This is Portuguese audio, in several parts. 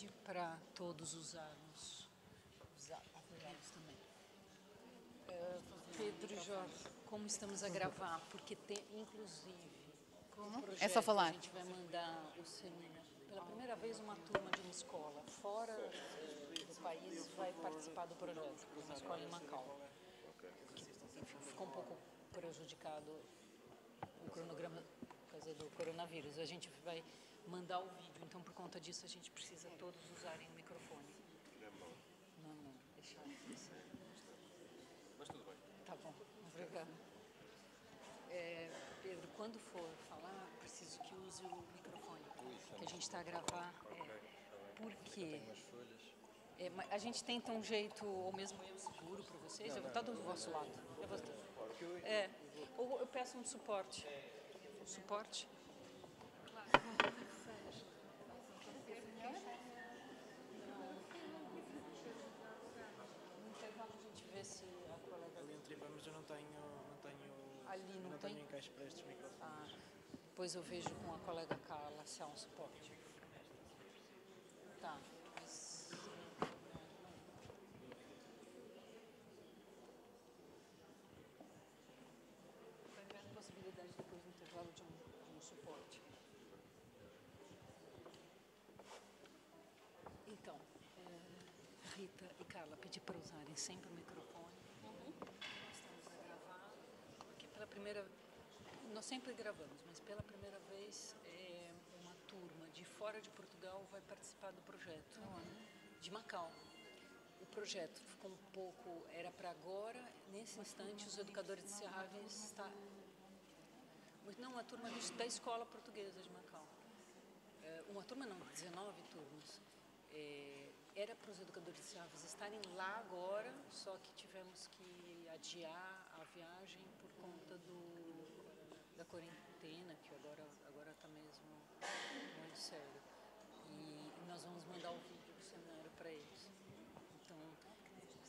pedir para todos os aparelhos também. É, Pedro e Jorge, como estamos a gravar? Porque tem, inclusive, como? É só falar. A gente vai mandar o seminário. Pela primeira vez, uma turma de uma escola fora do país vai participar do projeto, uma escola em Macau. Ficou um pouco prejudicado o cronograma por causa do coronavírus. A gente vai mandar o vídeo, então por conta disso a gente precisa todos usarem o microfone. Não, não, deixar. Mas tudo bem. Tá bom, obrigada. É, Pedro, quando for falar, preciso que use o microfone, que a gente está a gravar. É, por quê? É, a gente tenta um jeito, ou mesmo eu seguro para vocês, eu vou estar do vosso lado. Eu vou é, ou eu peço um suporte. Um suporte? No intervalo a gente vê se a colega Ali entre mas eu não tenho, não tenho, Ali não não tem? tenho encaixe para estes microfones. Ah, depois eu vejo com a colega Carla se há um suporte. Tá. mas- Vai haver a possibilidade depois do intervalo de um, de um suporte. Então, eh, Rita e Carla, pedi para usarem sempre o microfone. Nós estamos a gravar, porque pela primeira nós sempre gravamos, mas pela primeira vez é, uma turma de fora de Portugal vai participar do projeto de Macau. O projeto ficou um pouco era para agora, nesse instante os educadores de Serragens está não, uma turma da escola portuguesa de Macau. É, uma turma não, 19 turmas. É, era para os educadores de Serragens estarem lá agora, só que tivemos que adiar a viagem por conta do da quarentena, que agora agora está mesmo muito sério. E nós vamos mandar o vídeo do seminário para eles. Então,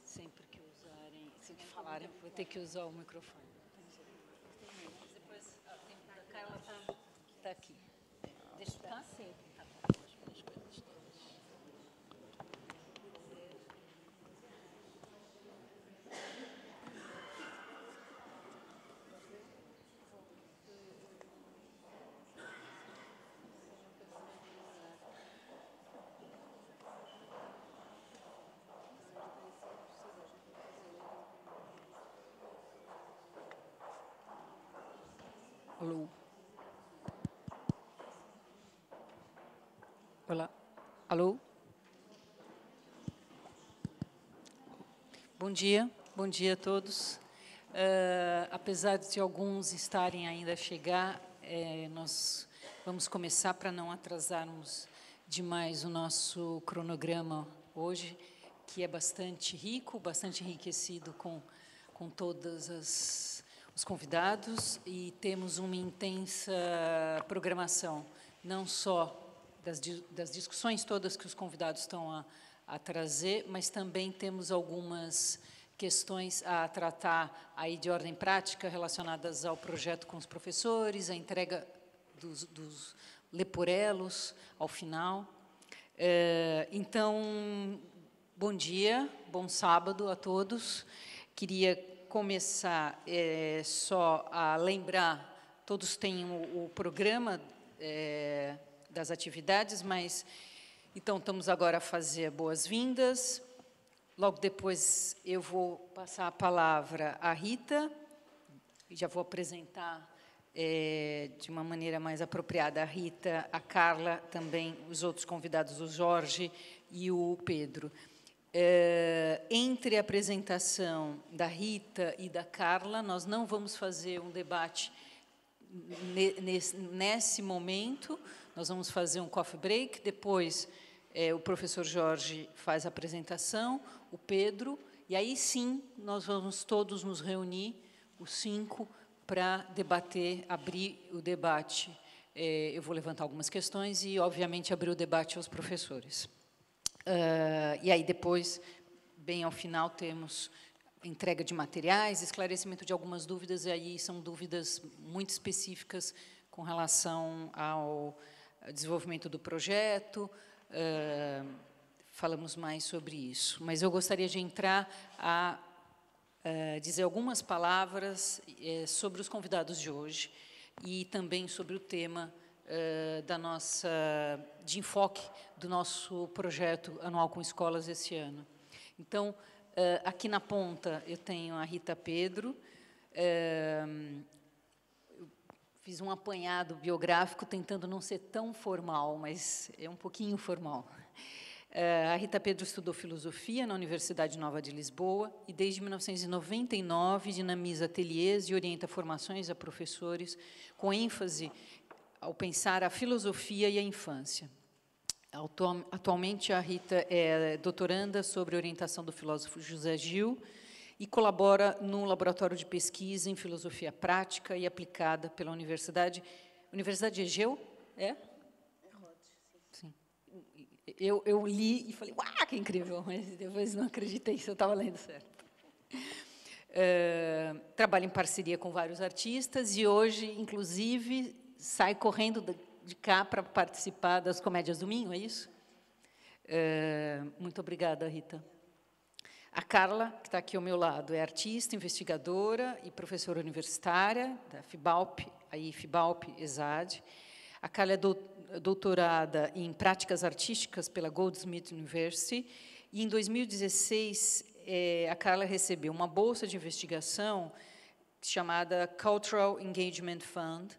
sempre que usarem, se falarem, vou ter que usar o microfone. Depois, ah, tem, a Carla está tá aqui. Deixa tá sim. Tá bom, as minhas coisas todas. Alô? Olá. Alô? Bom dia, bom dia a todos. Eh, apesar de alguns estarem ainda a chegar, eh, nós vamos começar para não atrasarmos demais o nosso cronograma hoje, que é bastante rico, bastante enriquecido com, com todas as os convidados e temos uma intensa programação, não só das, das discussões todas que os convidados estão a, a trazer, mas também temos algumas questões a tratar aí de ordem prática relacionadas ao projeto com os professores, a entrega dos, dos leporelos ao final. Eh, então, bom dia, bom sábado a todos. Queria começar eh, só a lembrar, todos têm o, o programa eh, das atividades, mas então estamos agora a fazer boas-vindas. Logo depois eu vou passar a palavra à Rita, e já vou apresentar eh, de uma maneira mais apropriada a Rita, a Carla, também os outros convidados, o Jorge e o Pedro. Eh, entre a apresentação da Rita e da Carla, nós não vamos fazer um debate ne- nesse, nesse momento, nós vamos fazer um coffee break, depois eh, o professor Jorge faz a apresentação, o Pedro, e aí sim nós vamos todos nos reunir, os cinco, para debater, abrir o debate. Eh, eu vou levantar algumas questões e, obviamente, abrir o debate aos professores. Ah, e aí depois, bem ao final, temos entrega de materiais, esclarecimento de algumas dúvidas, e aí são dúvidas muito específicas com relação ao desenvolvimento do projeto, uh, falamos mais sobre isso. Mas eu gostaria de entrar a uh, dizer algumas palavras uh, sobre os convidados de hoje e também sobre o tema da nossa de enfoque do nosso projeto anual com escolas esse ano. Então, aqui na ponta eu tenho a Rita Pedro. Fiz um apanhado biográfico tentando não ser tão formal, mas é um pouquinho formal. Eh, a Rita Pedro estudou filosofia na Universidade Nova de Lisboa e, desde 1999, dinamiza ateliês e orienta formações a professores, com ênfase ao pensar a filosofia e a infância. Atualmente, a Rita é doutoranda sobre orientação do filósofo José Gil e colabora no laboratório de pesquisa em filosofia prática e aplicada pela Universidade Universidade Egeu, é? eu, eu li e falei, uau, que incrível, mas depois não acreditei se eu estava lendo certo. Uh, trabalho em parceria com vários artistas e hoje, inclusive, sai correndo de cá para participar das Comédias do Minho, é isso? Uh, muito obrigada, Rita. A Carla, que está aqui ao meu lado, é artista, investigadora e professora universitária da FIBALP, aí FIBALP, ESAD. A Carla é doutorada em práticas artísticas pela Goldsmith University e em 2016 é, a Carla recebeu uma bolsa de investigação chamada Cultural Engagement Fund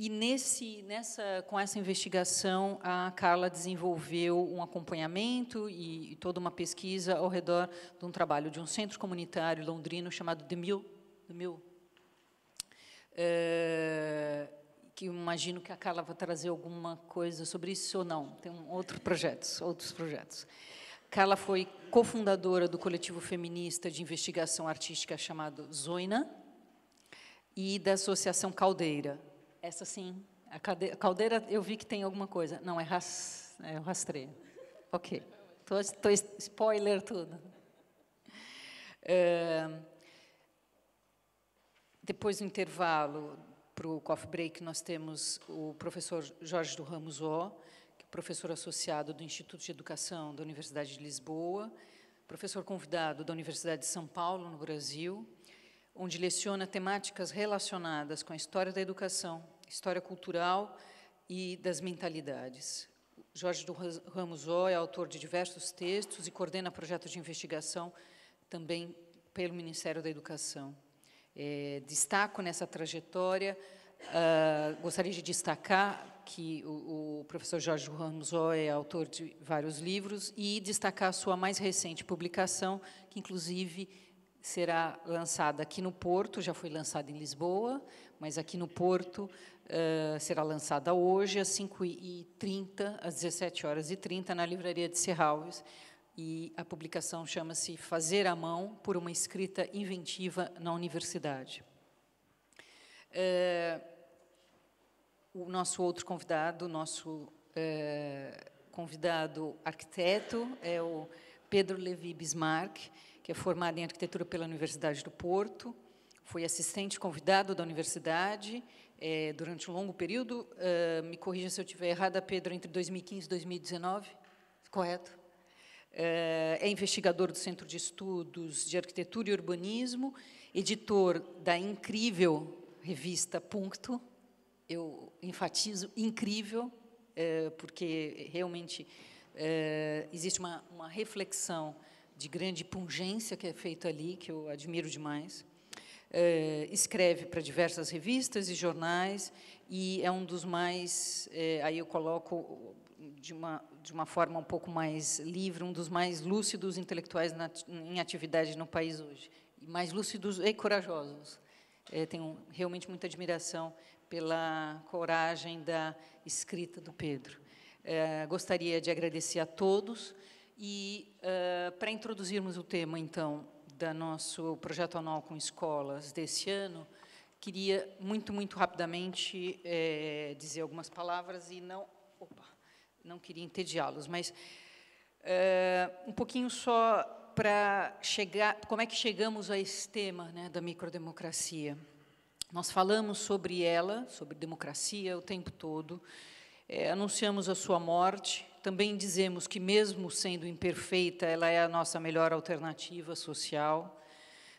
e nesse, nessa, com essa investigação a Carla desenvolveu um acompanhamento e, e toda uma pesquisa ao redor de um trabalho de um centro comunitário londrino chamado The Mill, The Mill é, que imagino que a Carla vai trazer alguma coisa sobre isso ou não. Tem um projetos, outros projetos. Carla foi cofundadora do coletivo feminista de investigação artística chamado Zoina e da Associação Caldeira. Essa sim, a Caldeira eu vi que tem alguma coisa. Não, é, ras, é o rastreio. Ok. Tô spoiler tudo. É, depois do intervalo, para o coffee break, nós temos o professor Jorge do Ramos O, que é professor associado do Instituto de Educação da Universidade de Lisboa, professor convidado da Universidade de São Paulo, no Brasil, onde leciona temáticas relacionadas com a história da educação, história cultural e das mentalidades. Jorge do Ramos O é autor de diversos textos e coordena projetos de investigação também pelo Ministério da Educação. É, destaco nessa trajetória, uh, gostaria de destacar que o, o professor Jorge Ramos é autor de vários livros e destacar a sua mais recente publicação, que inclusive será lançada aqui no Porto, já foi lançada em Lisboa, mas aqui no Porto uh, será lançada hoje às 5h30, às 17 horas e 30 na livraria de Serralves, e a publicação chama-se Fazer à Mão por uma Escrita Inventiva na Universidade. É, o nosso outro convidado, nosso é, convidado arquiteto, é o Pedro Levi Bismarck, que é formado em arquitetura pela Universidade do Porto, foi assistente convidado da universidade é, durante um longo período, é, me corrija se eu estiver errada, Pedro, entre 2015 e 2019, correto? Eh, é investigador do Centro de Estudos de Arquitetura e Urbanismo, editor da incrível revista Puncto. Eu enfatizo incrível, eh, porque realmente eh, existe uma, uma reflexão de grande pungência que é feita ali, que eu admiro demais. escreve para diversas revistas e jornais e é um dos mais, aí eu coloco de uma, de uma forma um pouco mais livre, um dos mais lúcidos intelectuais na, em atividade no país hoje. Mais lúcidos e corajosos. É, tenho realmente muita admiração pela coragem da escrita do Pedro. É, gostaria de agradecer a todos e, é, para introduzirmos o tema, então, da nosso projeto anual com escolas desse ano, queria muito, muito rapidamente é, dizer algumas palavras e não... Opa, não queria entediá-los, mas é, um pouquinho só para chegar, como é que chegamos a esse tema né, da microdemocracia. Nós falamos sobre ela, sobre democracia, o tempo todo, é, anunciamos a sua morte também dizemos que, mesmo sendo imperfeita, ela é a nossa melhor alternativa social.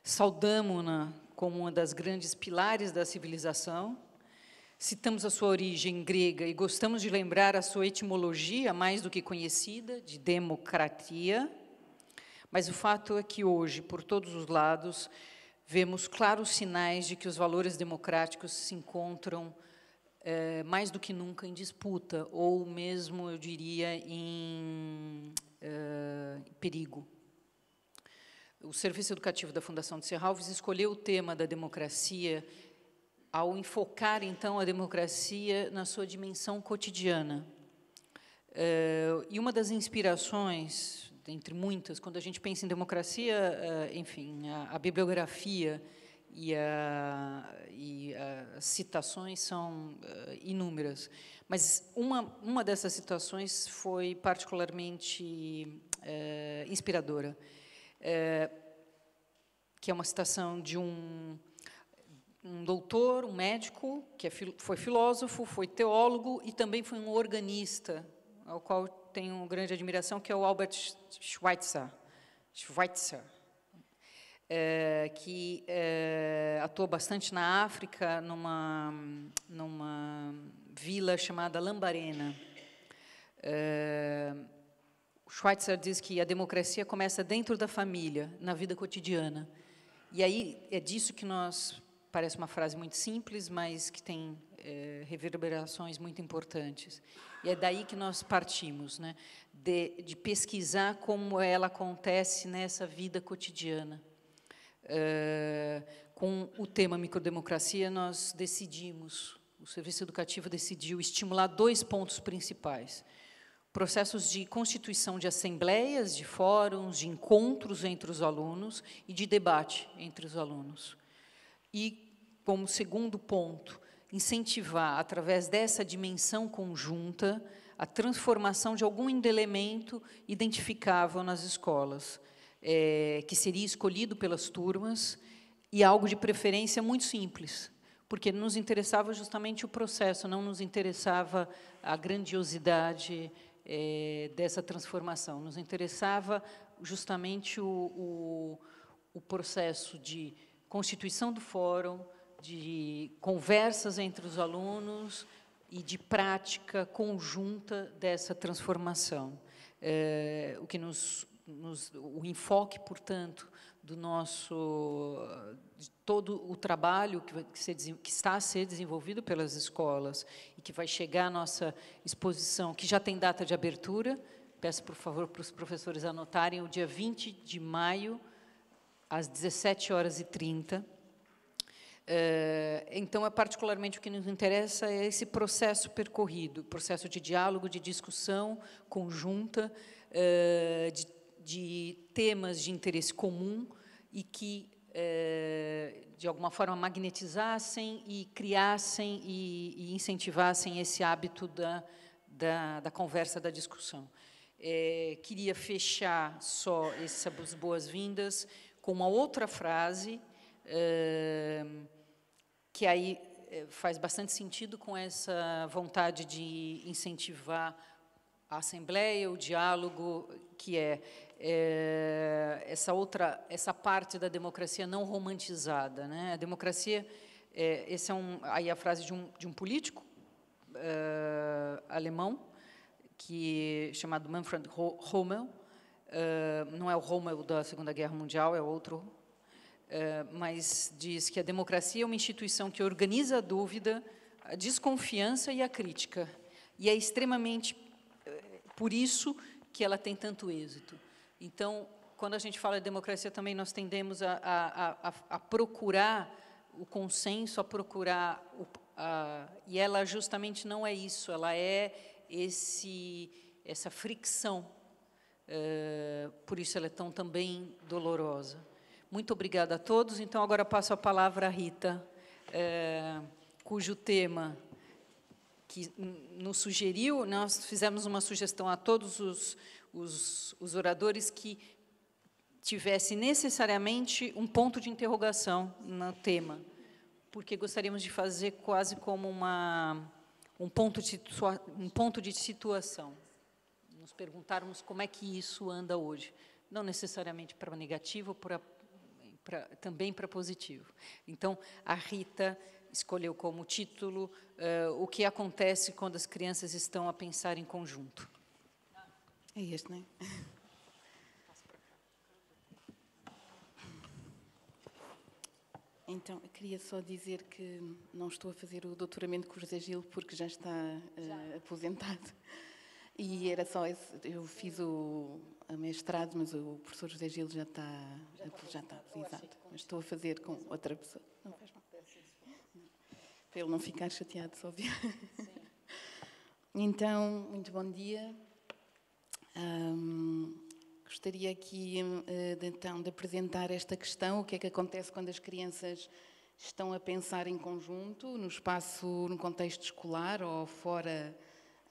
Saudamos-na como uma das grandes pilares da civilização. Citamos a sua origem grega e gostamos de lembrar a sua etimologia, mais do que conhecida, de democratia. Mas o fato é que hoje, por todos os lados, vemos claros sinais de que os valores democráticos se encontram é, mais do que nunca em disputa, ou mesmo, eu diria, em é, perigo. O Serviço Educativo da Fundação de Serralves escolheu o tema da democracia ao enfocar, então, a democracia na sua dimensão cotidiana. É, e uma das inspirações, entre muitas, quando a gente pensa em democracia, enfim, a, a bibliografia e, a, e as citações são uh, inúmeras. Mas uma, uma dessas citações foi particularmente inspiradora, que é uma citação de um, um doutor, um médico, que é, foi filósofo, foi teólogo e também foi um organista, ao qual tenho grande admiração, que é o Albert Schweitzer. Schweitzer é, que é, atuou bastante na África, numa, numa vila chamada Lambarena. É, Schweitzer diz que a democracia começa dentro da família, na vida cotidiana. E aí é disso que nós parece uma frase muito simples, mas que tem reverberações muito importantes. E é daí que nós partimos, né, de, de pesquisar como ela acontece nessa vida cotidiana. Eh, com o tema microdemocracia, nós decidimos, o Serviço Educativo decidiu estimular dois pontos principais. Processos de constituição de assembleias, de fóruns, de encontros entre os alunos e de debate entre os alunos. E, como segundo ponto, incentivar, através dessa dimensão conjunta, a transformação de algum elemento identificável nas escolas, é, que seria escolhido pelas turmas, e algo de preferência muito simples, porque nos interessava justamente o processo, não nos interessava a grandiosidade é, dessa transformação, nos interessava justamente o, o, o processo de constituição do fórum, de conversas entre os alunos e de prática conjunta dessa transformação. É, o que nos nos, o enfoque, portanto, do nosso todo o trabalho que, que, se, que, está a ser desenvolvido pelas escolas e que vai chegar à nossa exposição, que já tem data de abertura. Peço, por favor, para os professores anotarem, o dia 20 de maio, às 17 horas e 30. Eh, então, é particularmente o que nos interessa é esse processo percorrido, processo de diálogo, de discussão conjunta, eh, de de temas de interesse comum e que, é, de alguma forma, magnetizassem e criassem e, e incentivassem esse hábito da, da, da conversa, da discussão. É, queria fechar só essas boas-vindas com uma outra frase, é, que aí faz bastante sentido com essa vontade de incentivar a assembleia, o diálogo, que é é, essa outra, essa parte da democracia não romantizada, né? A democracia, é, esse é um, aí a frase de um, de um político é, alemão que chamado Manfred Rommel, é, não é o Rommel da Segunda Guerra Mundial, é outro, é, mas diz que a democracia é uma instituição que organiza a dúvida, a desconfiança e a crítica, e é extremamente é, por isso que ela tem tanto êxito. Então, quando a gente fala de democracia, também nós tendemos a, a, a, a procurar o consenso, a procurar. O, e ela justamente não é isso, ela é esse, essa fricção. É, por isso ela é tão também dolorosa. Muito obrigada a todos. Então, agora passo a palavra à Rita, é, cujo tema que nos sugeriu, nós fizemos uma sugestão a todos os, os, os oradores que tivesse necessariamente um ponto de interrogação no tema, porque gostaríamos de fazer quase como uma, um, ponto de, um ponto de situação. nos perguntarmos como é que isso anda hoje. Não necessariamente para negativo, para, para, também para positivo. Então, a Rita escolheu como título uh, o que acontece quando as crianças estão a pensar em conjunto. É este, não é? Então, queria só dizer que não estou a fazer o doutoramento com o José Gil porque já está uh, aposentado. E era só esse, eu fiz o mestrado, mas o professor José Gil já está, já está, exato. Mas estou a fazer com outra pessoa. Não faz mal. Para ele não ficar chateado, só ouvir. Então, muito bom dia. Um, gostaria aqui uh, de, então de apresentar esta questão, o que é que acontece quando as crianças estão a pensar em conjunto, no espaço, no contexto escolar ou fora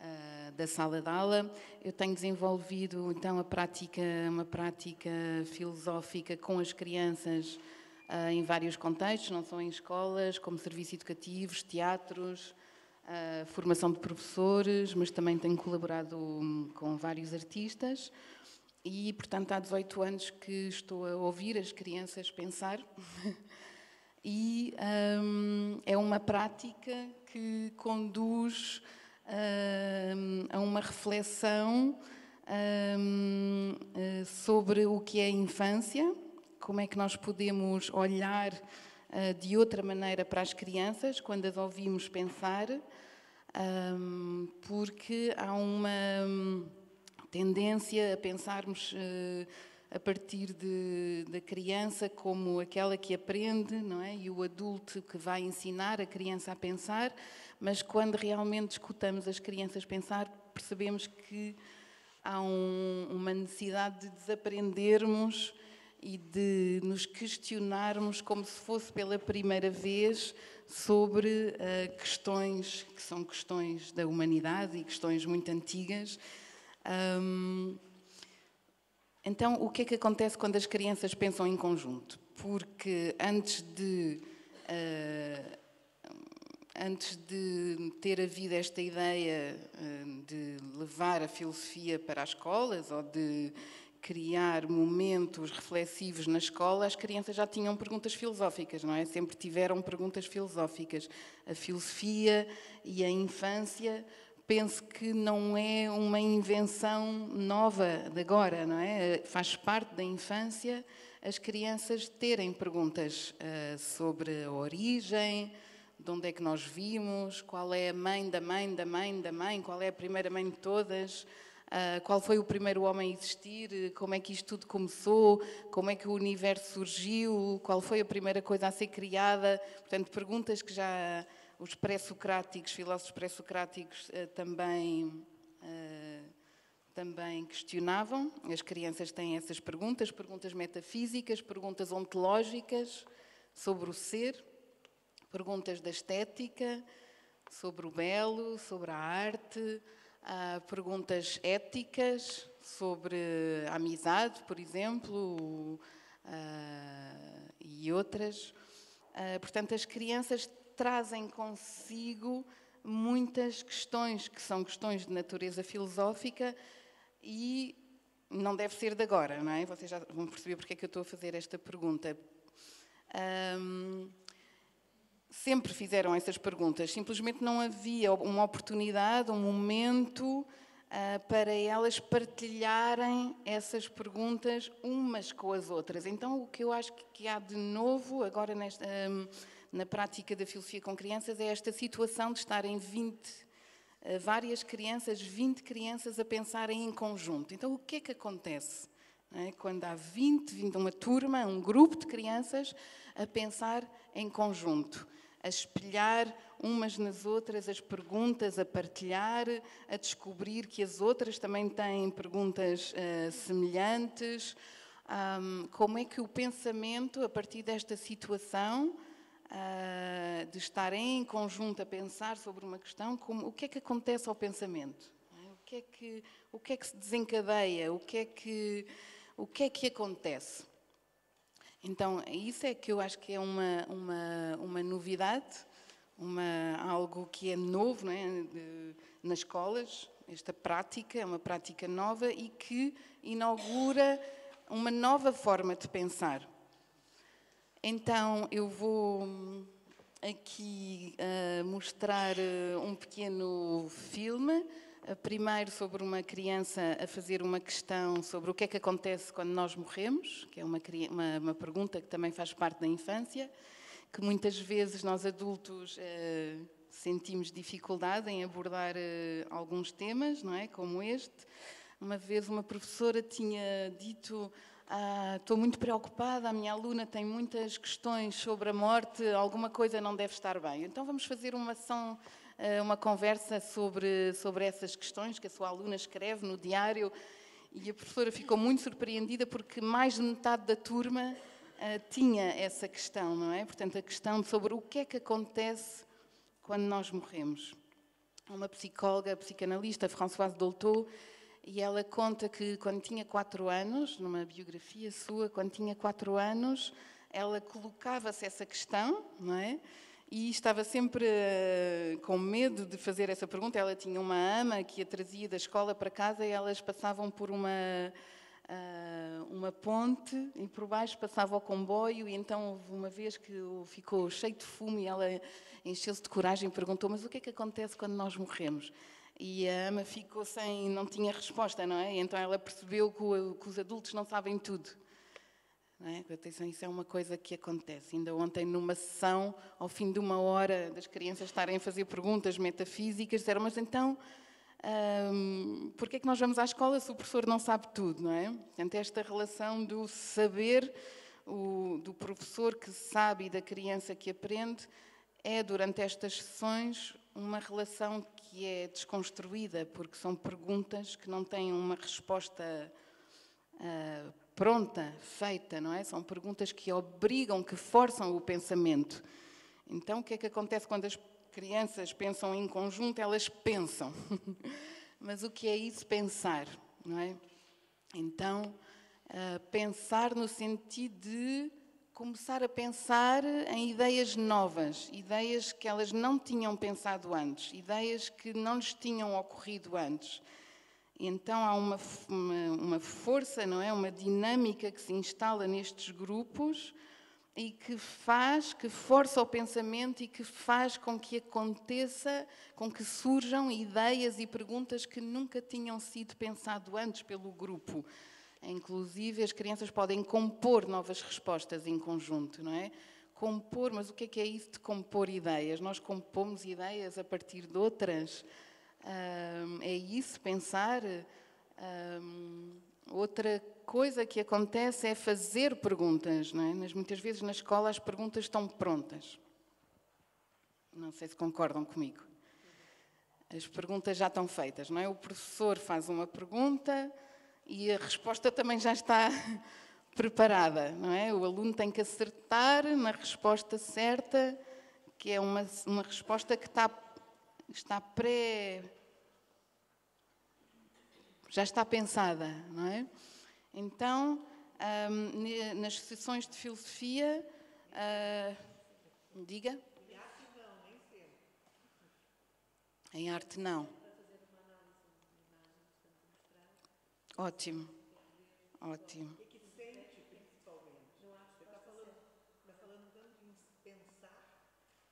uh, da sala de aula. Eu tenho desenvolvido então a prática, uma prática filosófica com as crianças uh, em vários contextos, não só em escolas, como serviços educativos, teatros, uh, formação de professores, mas também tenho colaborado hum, com vários artistas. E, portanto, há 18 anos que estou a ouvir as crianças pensar. e um, é uma prática que conduz um, a uma reflexão eh, sobre o que é a infância como é que nós podemos olhar de outra maneira para as crianças quando as ouvimos pensar, porque há uma um, tendência a pensarmos uh, a partir de, da criança como aquela que aprende, não é? E o adulto que vai ensinar a criança a pensar, mas quando realmente escutamos as crianças pensar, percebemos que há um, uma necessidade de desaprendermos e de nos questionarmos como se fosse pela primeira vez sobre uh, questões que são questões da humanidade e questões muito antigas. Um, então, o que é que acontece quando as crianças pensam em conjunto? Porque antes de uh, antes de ter havido esta ideia uh, de levar a filosofia para as escolas ou de criar momentos reflexivos na escola, as crianças já tinham perguntas filosóficas, não é? Sempre tiveram perguntas filosóficas. A filosofia e a infância, penso que não é uma invenção nova de agora, não é? Faz parte da infância as crianças terem perguntas uh, sobre a origem, de onde é que nós vimos, qual é a mãe da mãe da mãe da mãe, qual é a primeira mãe de todas. Uh, qual foi o primeiro homem a existir, como é que isto tudo começou, como é que o universo surgiu, qual foi a primeira coisa a ser criada. Portanto, perguntas que já os pré-socráticos, filósofos pré-socráticos uh, também, uh, também questionavam. As crianças têm essas perguntas, perguntas metafísicas, perguntas ontológicas sobre o ser, perguntas da estética, sobre o belo, sobre a arte, Há perguntas éticas sobre amizade, por exemplo, e outras. Portanto, as crianças trazem consigo muitas questões que são questões de natureza filosófica e não deve ser de agora, não é? Vocês já vão perceber porque é que eu estou a fazer esta pergunta. Um, sempre fizeram essas perguntas, simplesmente não havia uma oportunidade, um momento uh, para elas partilharem essas perguntas umas com as outras. Então, o que eu acho que há de novo agora nesta, um, na prática da filosofia com crianças é esta situação de estarem 20, uh, ah, várias crianças, 20 crianças a pensarem em conjunto. Então, o que é que acontece? É? Quando há 20, 20, uma turma, um grupo de crianças a pensar em conjunto a espelhar umas nas outras as perguntas, a partilhar, a descobrir que as outras também têm perguntas uh, semelhantes. Um, como é que o pensamento, a partir desta situação, uh, de estarem em conjunto a pensar sobre uma questão, como, o que é que acontece ao pensamento? O que é que, o que, é que se desencadeia? O que é que, o que, é que acontece? Então, isso é que eu acho que é uma, uma, uma novidade, uma, algo que é novo é? De, nas escolas. esta prática, é uma prática nova e que inaugura uma nova forma de pensar. Então, eu vou aqui uh, mostrar uh, um pequeno filme, primeiro sobre uma criança a fazer uma questão sobre o que é que acontece quando nós morremos, que é uma, uma, uma pergunta que também faz parte da infância, que muitas vezes nós adultos sentimos dificuldade em abordar alguns temas, não é, como este. Uma vez uma professora tinha dito ah, estou muito preocupada, a minha aluna tem muitas questões sobre a morte, alguma coisa não deve estar bem. Então vamos fazer uma ação, uma conversa sobre, sobre essas questões que a sua aluna escreve no diário. E a professora ficou muito surpreendida porque mais de metade da turma uh, tinha essa questão, não é? Portanto, a questão sobre o que é que acontece quando nós morremos. Uma psicóloga, psicanalista, Françoise Dolto, e ela conta que quando tinha quatro anos, numa biografia sua, quando tinha quatro anos, ela colocava-se essa questão, não é? E estava sempre uh, com medo de fazer essa pergunta. Ela tinha uma ama que a trazia da escola para casa e elas passavam por uma, uh, uma ponte e por baixo passava o comboio. E então houve uma vez que ficou cheio de fumo e ela encheu-se de coragem e perguntou: Mas o que é que acontece quando nós morremos? E a ama ficou sem, não tinha resposta, não é? Então ela percebeu que, o, que os adultos não sabem tudo. É? Isso é uma coisa que acontece. Ainda ontem, numa sessão, ao fim de uma hora, das crianças estarem a fazer perguntas metafísicas, disseram, mas então, hum, porquê é que nós vamos à escola se o professor não sabe tudo, não é? Portanto, esta relação do saber, o, do professor que sabe e da criança que aprende, é, durante estas sessões, uma relação que é desconstruída, porque são perguntas que não têm uma resposta uh, pronta, feita, não é? São perguntas que obrigam, que forçam o pensamento. Então, o que é que acontece quando as crianças pensam em conjunto? Elas pensam. Mas o que é isso pensar, não é? Então, uh, pensar no sentido de começar a pensar em ideias novas, ideias que elas não tinham pensado antes, ideias que não lhes tinham ocorrido antes. Então há uma, uma, uma força, não é? Uma dinâmica que se instala nestes grupos e que faz, que força o pensamento e que faz com que aconteça, com que surjam ideias e perguntas que nunca tinham sido pensado antes pelo grupo. Inclusive, as crianças podem compor novas respostas em conjunto, não é? Compor, mas o que é que é isso de compor ideias? Nós compomos ideias a partir de outras. É isso, pensar. outra coisa que acontece é fazer perguntas, não é? Mas muitas vezes na escola as perguntas estão prontas. Não sei se concordam comigo. As perguntas já estão feitas, não é? O professor faz uma pergunta e a resposta também já está preparada, não é? O aluno tem que acertar na resposta certa, que é uma, uma resposta que está, está pré. já está pensada, não é? Então, hum, nas sessões de filosofia, uh, diga? Em arte não. Ótimo, ótimo principalmente. Você está falando, está falando tanto em pensar,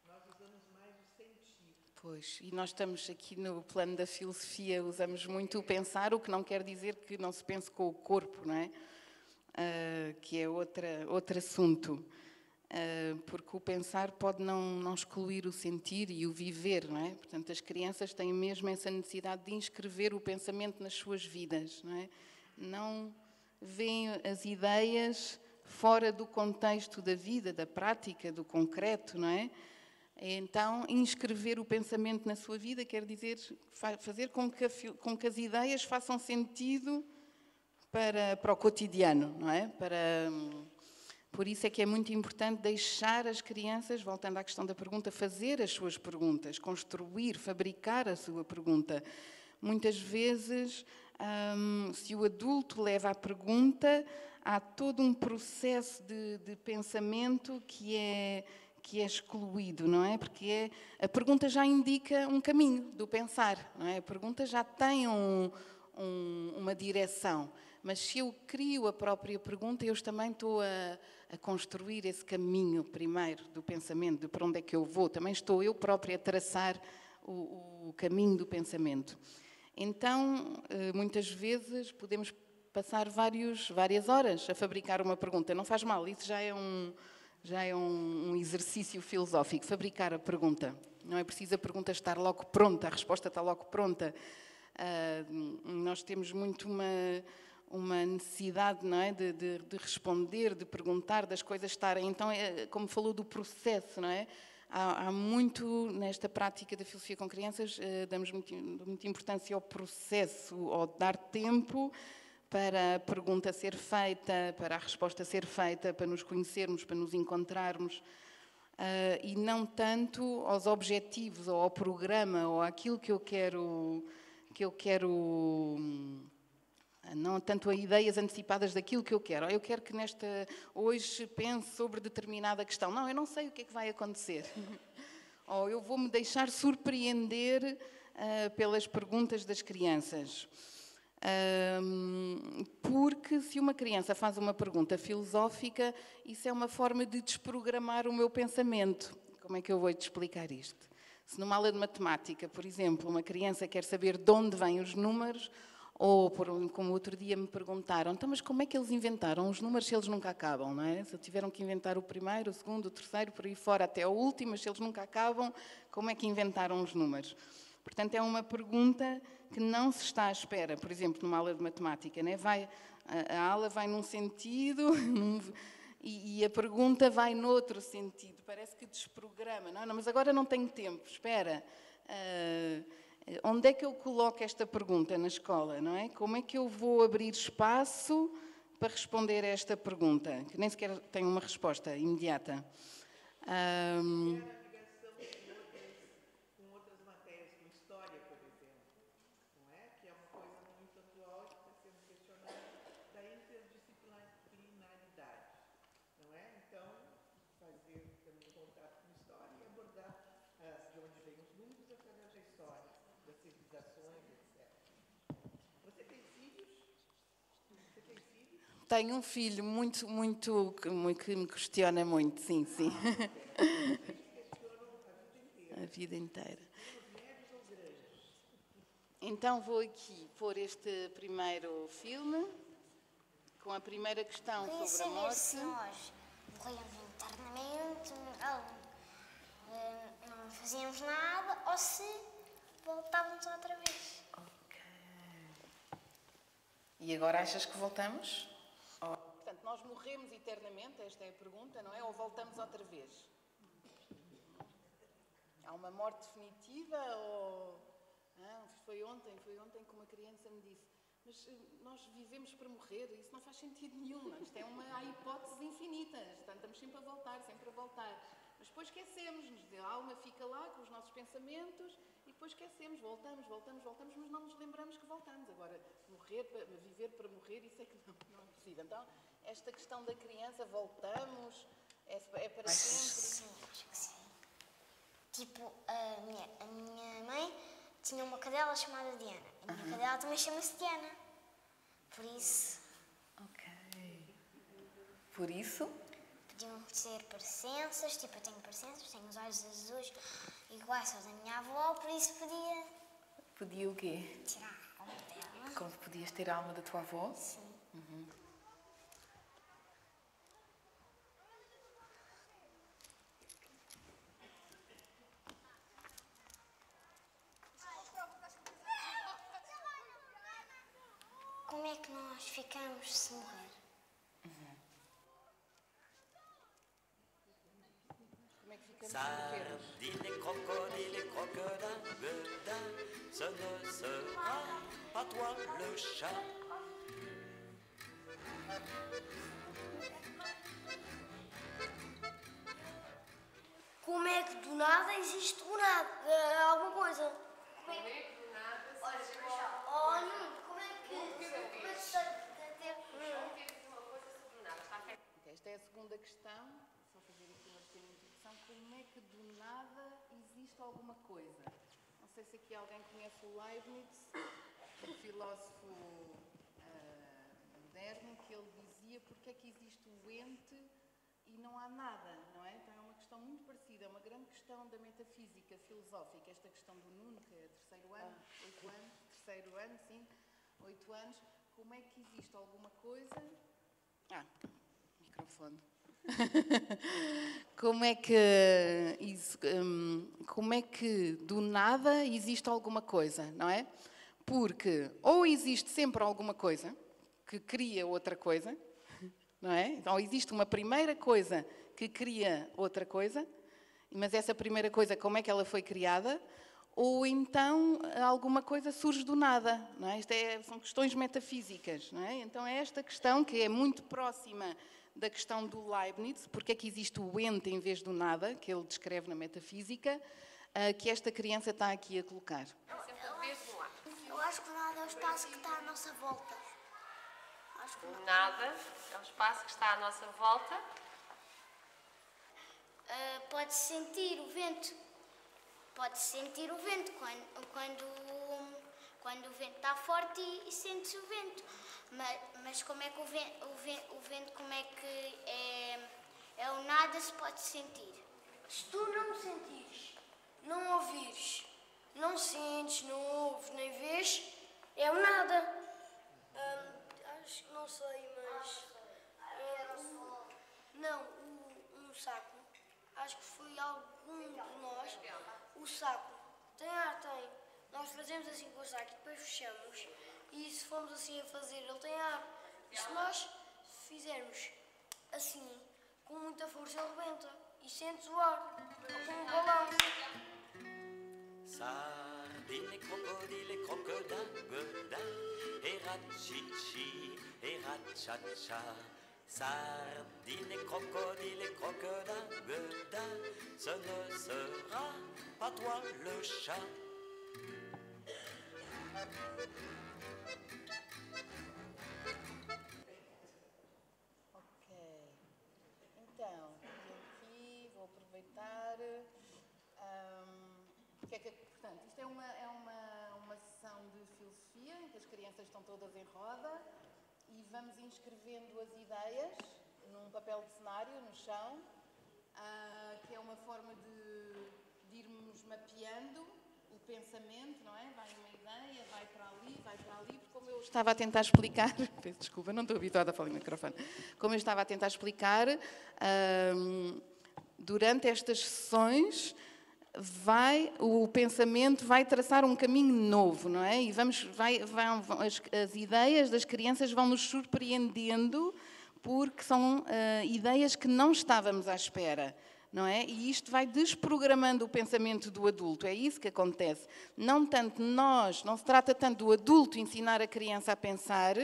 nós usamos mais o sentir. Pois, e nós estamos aqui no plano da filosofia, usamos muito o pensar, o que não quer dizer que não se pense com o corpo, não é? Uh, que é outra, outro assunto. Uh, porque o pensar pode não, não excluir o sentir e o viver, não é? Portanto, as crianças têm mesmo essa necessidade de inscrever o pensamento nas suas vidas, não é? Não veem as ideias fora do contexto da vida, da prática, do concreto, não é? Então, inscrever o pensamento na sua vida quer dizer fazer com que, com que as ideias façam sentido para, para o cotidiano, não é? Para por isso é que é muito importante deixar as crianças, voltando à questão da pergunta, fazer as suas perguntas, construir, fabricar a sua pergunta. Muitas vezes, hum, se o adulto leva a pergunta, há todo um processo de, de pensamento que é, porque é excluído, não é? Porque é, a pergunta já indica um caminho do pensar, não é? A pergunta já tem um, um, uma direção. Mas se eu crio a própria pergunta, eu também estou a, a, construir esse caminho primeiro do pensamento, de para onde é que eu vou. Também estou eu própria a traçar o, o caminho do pensamento. Então, eh, muitas vezes podemos passar vários, várias horas a fabricar uma pergunta. Não faz mal, isso já é um, já é um, um exercício filosófico, fabricar a pergunta. Não é preciso a pergunta estar logo pronta, a resposta está logo pronta. Uh, nós temos muito uma, uma necessidade não é? De, de, de, responder, de perguntar, das coisas estarem. Então, é, como falou do processo, não é? Há, há muito nesta prática da filosofia com crianças, uh, damos muito, muita importância ao processo, ao dar tempo para a pergunta ser feita, para a resposta ser feita, para nos conhecermos, para nos encontrarmos. Uh, e não tanto aos objetivos ou ao programa ou àquilo que eu quero que eu quero não tanto a ideias antecipadas daquilo que eu quero. Eu quero que nesta hoje pense sobre determinada questão. Não, eu não sei o que é que vai acontecer. ou eu vou me deixar surpreender uh, pelas perguntas das crianças. Porque se uma criança faz uma pergunta filosófica, isso é uma forma de desprogramar o meu pensamento. Como é que eu vou te explicar isto? Se numa aula de matemática, por exemplo, uma criança quer saber de onde vêm os números, ou por, como outro dia me perguntaram, então, mas como é que eles inventaram os números se eles nunca acabam, não é? Se tiveram que inventar o primeiro, o segundo, o terceiro, por aí fora até o último, se eles nunca acabam, como é que inventaram os números? Portanto, é uma pergunta que não se está à espera. Por exemplo, numa aula de matemática, né? vai, a, a aula vai num sentido num, e, e, a pergunta vai noutro sentido. Parece que desprograma. Não, não mas agora não tenho tempo. Espera. Uh, onde é que eu coloco esta pergunta na escola? Não é? Como é que eu vou abrir espaço para responder a esta pergunta? Que nem sequer tem uma resposta imediata. Um, Tenho um filho muito, muito, que me questiona muito, sim, sim. A vida inteira. Então vou aqui pôr este primeiro filme com a primeira questão Queria sobre a morte. Se nós morríamos internamente, não, não fazíamos nada, ou se voltávamos outra vez. Ok. E agora achas que voltamos? Portanto, nós morremos eternamente, esta é a pergunta, não é? Ou voltamos outra vez? Há uma morte definitiva ou... Ah, foi ontem, foi ontem que uma criança me disse mas eh, nós vivemos para morrer, isso não faz sentido nenhum. Isto é uma, há hipóteses infinitas, portanto, estamos sempre a voltar, sempre a voltar. Mas depois esquecemos-nos, a alma fica lá com os nossos pensamentos e depois esquecemos, voltamos, voltamos, voltamos, mas não nos lembramos que voltamos. Agora, morrer, viver para morrer, isso é que não, não é possível. Então, esta questão da criança, voltamos, é, é para sempre? Sim, acho que sim. Tipo, a minha, a minha mãe tinha uma cadela chamada Diana. A minha cadela também chama-se Diana. Por isso. Ok. Por isso? Podiam ser parecenças, tipo, eu tenho parecenças, tenho os olhos azuis iguais aos da minha avó, por isso podia. Podia o quê? Tirar a alma dela. Como podias ter a alma da tua avó? Sim. Uhum. Como é que nós ficamos se morrer? Como é que ficamos se morrer? Sardine, crocodile, crocodile, bedin, ce ne sera pas toi le chat. Como é que do nada existe nada? Como que do nada existe alguma coisa? Não sei se aqui alguém conhece o Leibniz, um filósofo ah, moderno, que ele dizia porque é que existe o ente e não há nada, não é? Então é uma questão muito parecida, é uma grande questão da metafísica filosófica, esta questão do Nuno, que é terceiro ano, oito anos, terceiro ano, sim, oito anos, como é que existe alguma coisa... Ah, microfone. como é que hum, como é que do nada existe alguma coisa, não é? Porque ou existe sempre alguma coisa que cria outra coisa, não é? Então existe uma primeira coisa que cria outra coisa, mas essa primeira coisa como é que ela foi criada? Ou então alguma coisa surge do nada, não é? Isto é, são questões metafísicas, não é? Então é esta questão que é muito próxima da questão do Leibniz, porque é que existe o ente em vez do nada, que ele descreve na metafísica, ah, que esta criança está aqui a colocar. Eu acho que nada é o espaço que está à nossa volta. Acho que O nada é o espaço que está à nossa volta. Ah, Pode-se sentir o vento. Pode-se sentir o vento quando, quando, quando o vento está forte e, e sente-se o vento. Mas, mas como é que o vento, o vento, o vento como é que é, é o nada se pode sentir? Se tu não sentires, não ouvires, não sentes, não ouves, nem vês, é o nada. acho que não sei, mas. o- não, o- um saco. Acho que foi algum de nós. O saco. Tem ar, tem. Nós fazemos assim com o saco e depois fechamos. E se formos assim a fazer, ele tem ar. E se nós fizermos assim, com muita força, ele rebenta. E sentes o ar. Como um balão. Sardine, crocodile, godin, et et. Sardine, crocodile, godin, ce ne sera pas le chat. É que, portanto, isto é uma, é uma, uma sessão de filosofia em que as crianças estão todas em roda e vamos inscrevendo as ideias num papel de cenário no chão, ah, que é uma forma de, de irmos mapeando o pensamento, não é? Vai uma ideia, vai para ali, vai para ali, porque como eu estava a tentar explicar, desculpa, não estou habituada a falar no microfone, como eu estava a tentar explicar, ahm, durante estas sessões vai o pensamento vai traçar um caminho novo, não é? E vamos vai, vão- as, as ideias das crianças vão nos surpreendendo porque são ah, ideias que não estávamos à espera. Não é? E isto vai desprogramando o pensamento do adulto, é isso que acontece. Não tanto nós, não se trata tanto do adulto ensinar a criança a pensar,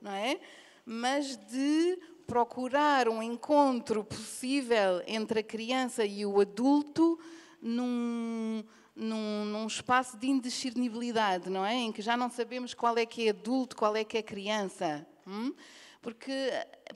não é? Mas de procurar um encontro possível entre a criança e o adulto num, num, num espaço de indiscernibilidade, não é? Em que já não sabemos qual é que é adulto, qual é que é criança. hum? Porque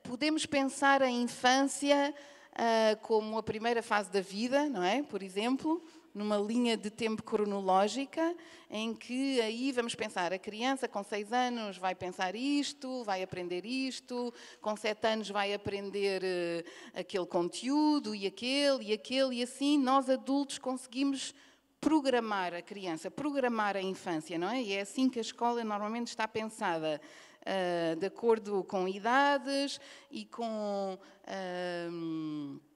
podemos pensar a infância ah, como a primeira fase da vida, não é? Por exemplo, numa linha de tempo cronológica, em que aí vamos pensar, a criança com seis anos vai pensar isto, vai aprender isto, com sete anos vai aprender eh, aquele conteúdo e aquele e aquele, e assim nós adultos conseguimos programar a criança, programar a infância, não é? E é assim que a escola normalmente está pensada, ah, de acordo com idades e com. ah,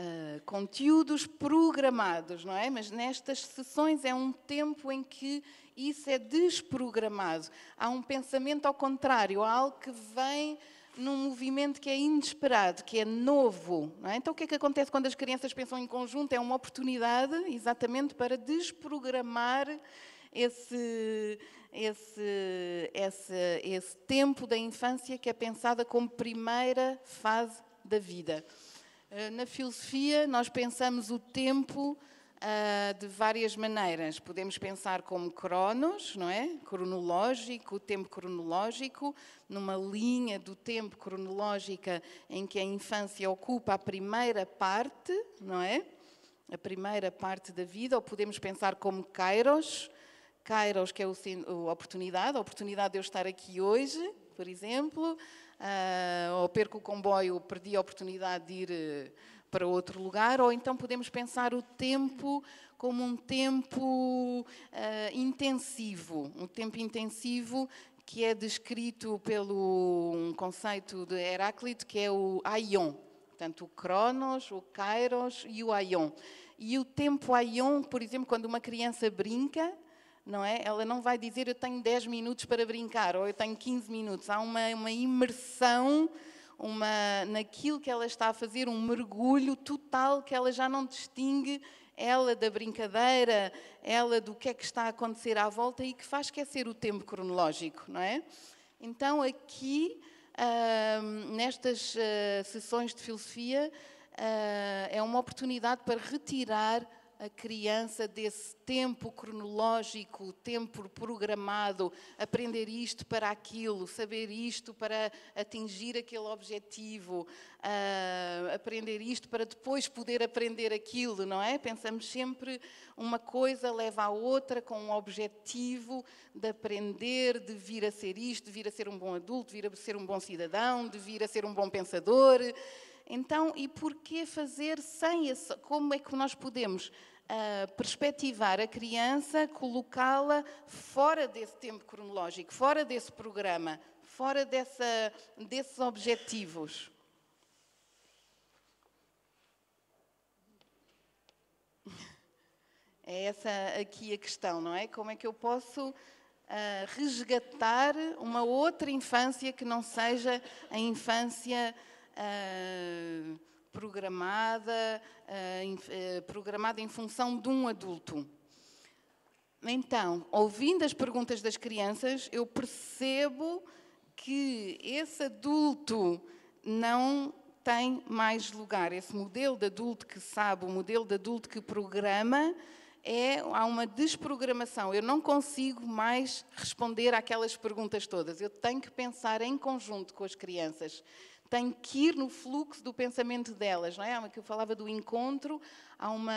ah, conteúdos programados, não é? Mas nestas sessões é um tempo em que isso é desprogramado. Há um pensamento ao contrário, há algo que vem num movimento que é inesperado, que é novo. É? Então, o que é que acontece quando as crianças pensam em conjunto? É uma oportunidade exatamente para desprogramar esse, esse, esse, esse tempo da infância que é pensada como primeira fase da vida. Eh, Na filosofia, nós pensamos o tempo ah, de várias maneiras. Podemos pensar como cronos, não é? Cronológico, o tempo cronológico, numa linha do tempo cronológica em que a infância ocupa a primeira parte, não é? a primeira parte da vida, ou podemos pensar como Kairos, Kairos que é o, a oportunidade, a oportunidade de eu estar aqui hoje, por exemplo, ah, ou perco o comboio, perdi a oportunidade de ir eh, para outro lugar, ou então podemos pensar o tempo como um tempo ah, intensivo, um tempo intensivo que é descrito pelo um conceito de Heráclito, que é o aion. Portanto, o Cronos, o Kairos e o aion. E o tempo aion, por exemplo, quando uma criança brinca, não é? Ela não vai dizer eu tenho 10 minutos para brincar ou eu tenho 15 minutos. Há uma, uma imersão uma, naquilo que ela está a fazer, um mergulho total que ela já não distingue ela da brincadeira, ela do que é que está a acontecer à volta e que faz esquecer o tempo cronológico, não é? Então, aqui, ah, nestas ah, sessões de filosofia, ah, é uma oportunidade para retirar a criança desse tempo cronológico, tempo programado, aprender isto para aquilo, saber isto para atingir aquele objetivo, ah, aprender isto para depois poder aprender aquilo, não é? Pensamos sempre uma coisa leva à outra com um objetivo de aprender, de vir a ser isto, de vir a ser um bom adulto, de vir a ser um bom cidadão, de vir a ser um bom pensador. Então, e porquê fazer sem esse? Como é que nós podemos ah, perspectivar a criança, colocá-la fora desse tempo cronológico, fora desse programa, fora dessa, desses objetivos? É essa aqui a questão, não é? Como é que eu posso ah, resgatar uma outra infância que não seja a infância ah, programada, em- eh, programada em função de um adulto? Então, ouvindo as perguntas das crianças, eu percebo que esse adulto não tem mais lugar. Esse modelo de adulto que sabe, o modelo de adulto que programa, é, há uma desprogramação. Eu não consigo mais responder àquelas perguntas todas. Eu tenho que pensar em conjunto com as crianças. Tenho que ir no fluxo do pensamento delas, não é? Há uma que eu falava do encontro, há uma,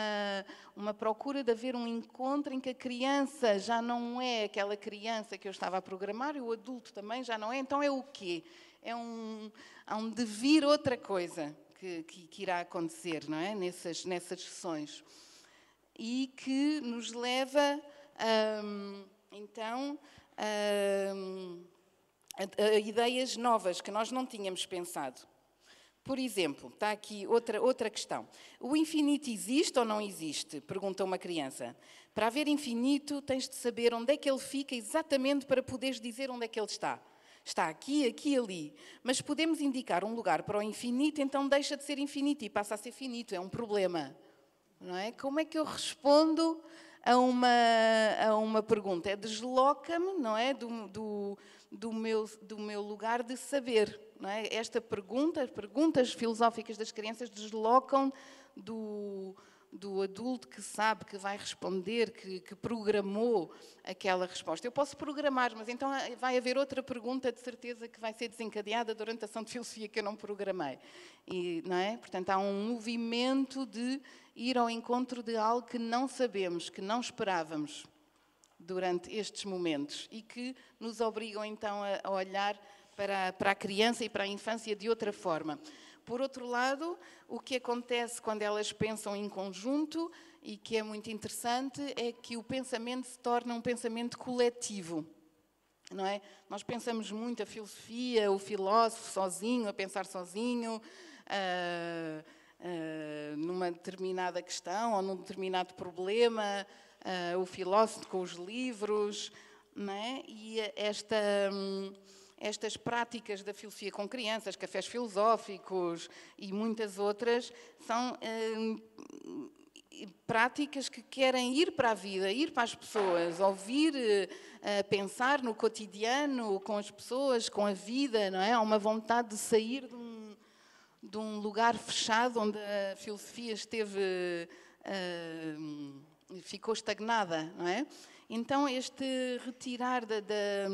uma procura de haver um encontro em que a criança já não é aquela criança que eu estava a programar e o adulto também já não é. Então é o quê? É um, há um devir outra coisa que, que, que irá acontecer, não é? Nessas, nessas sessões e que nos leva, hum, então, hum, ideias novas que nós não tínhamos pensado. Por exemplo, está aqui outra, outra questão. O infinito existe ou não existe? Pergunta uma criança. Para haver infinito, tens de saber onde é que ele fica exatamente para poderes dizer onde é que ele está. Está aqui, aqui, ali. Mas podemos indicar um lugar para o infinito, então deixa de ser infinito e passa a ser finito. É um problema. Não é? Como é que eu respondo a uma, a uma pergunta? É desloca-me, não é? Do, do, do, meu, do meu lugar de saber. Não é? Esta pergunta, as perguntas filosóficas das crianças deslocam do, do adulto que sabe, que vai responder, que, que programou aquela resposta. Eu posso programar, mas então vai haver outra pergunta de certeza que vai ser desencadeada durante a ação de filosofia que eu não programei. E, não é? Portanto, há um movimento de ir ao encontro de algo que não sabemos, que não esperávamos durante estes momentos e que nos obrigam então a, a olhar para, para a criança e para a infância de outra forma. Por outro lado, o que acontece quando elas pensam em conjunto e que é muito interessante é que o pensamento se torna um pensamento coletivo. Não é? Nós pensamos muito a filosofia, o filósofo sozinho, a pensar sozinho, ah, ah, numa determinada questão ou num determinado problema, ah, o filósofo com os livros, não é? e esta. hum, estas práticas da filosofia com crianças, cafés filosóficos e muitas outras, são hum, práticas que querem ir para a vida, ir para as pessoas, ouvir, eh, pensar no cotidiano, com as pessoas, com a vida, não é? Há uma vontade de sair de um, de um lugar fechado onde a filosofia esteve, eh, ficou estagnada, não é? Então, este retirar da, da,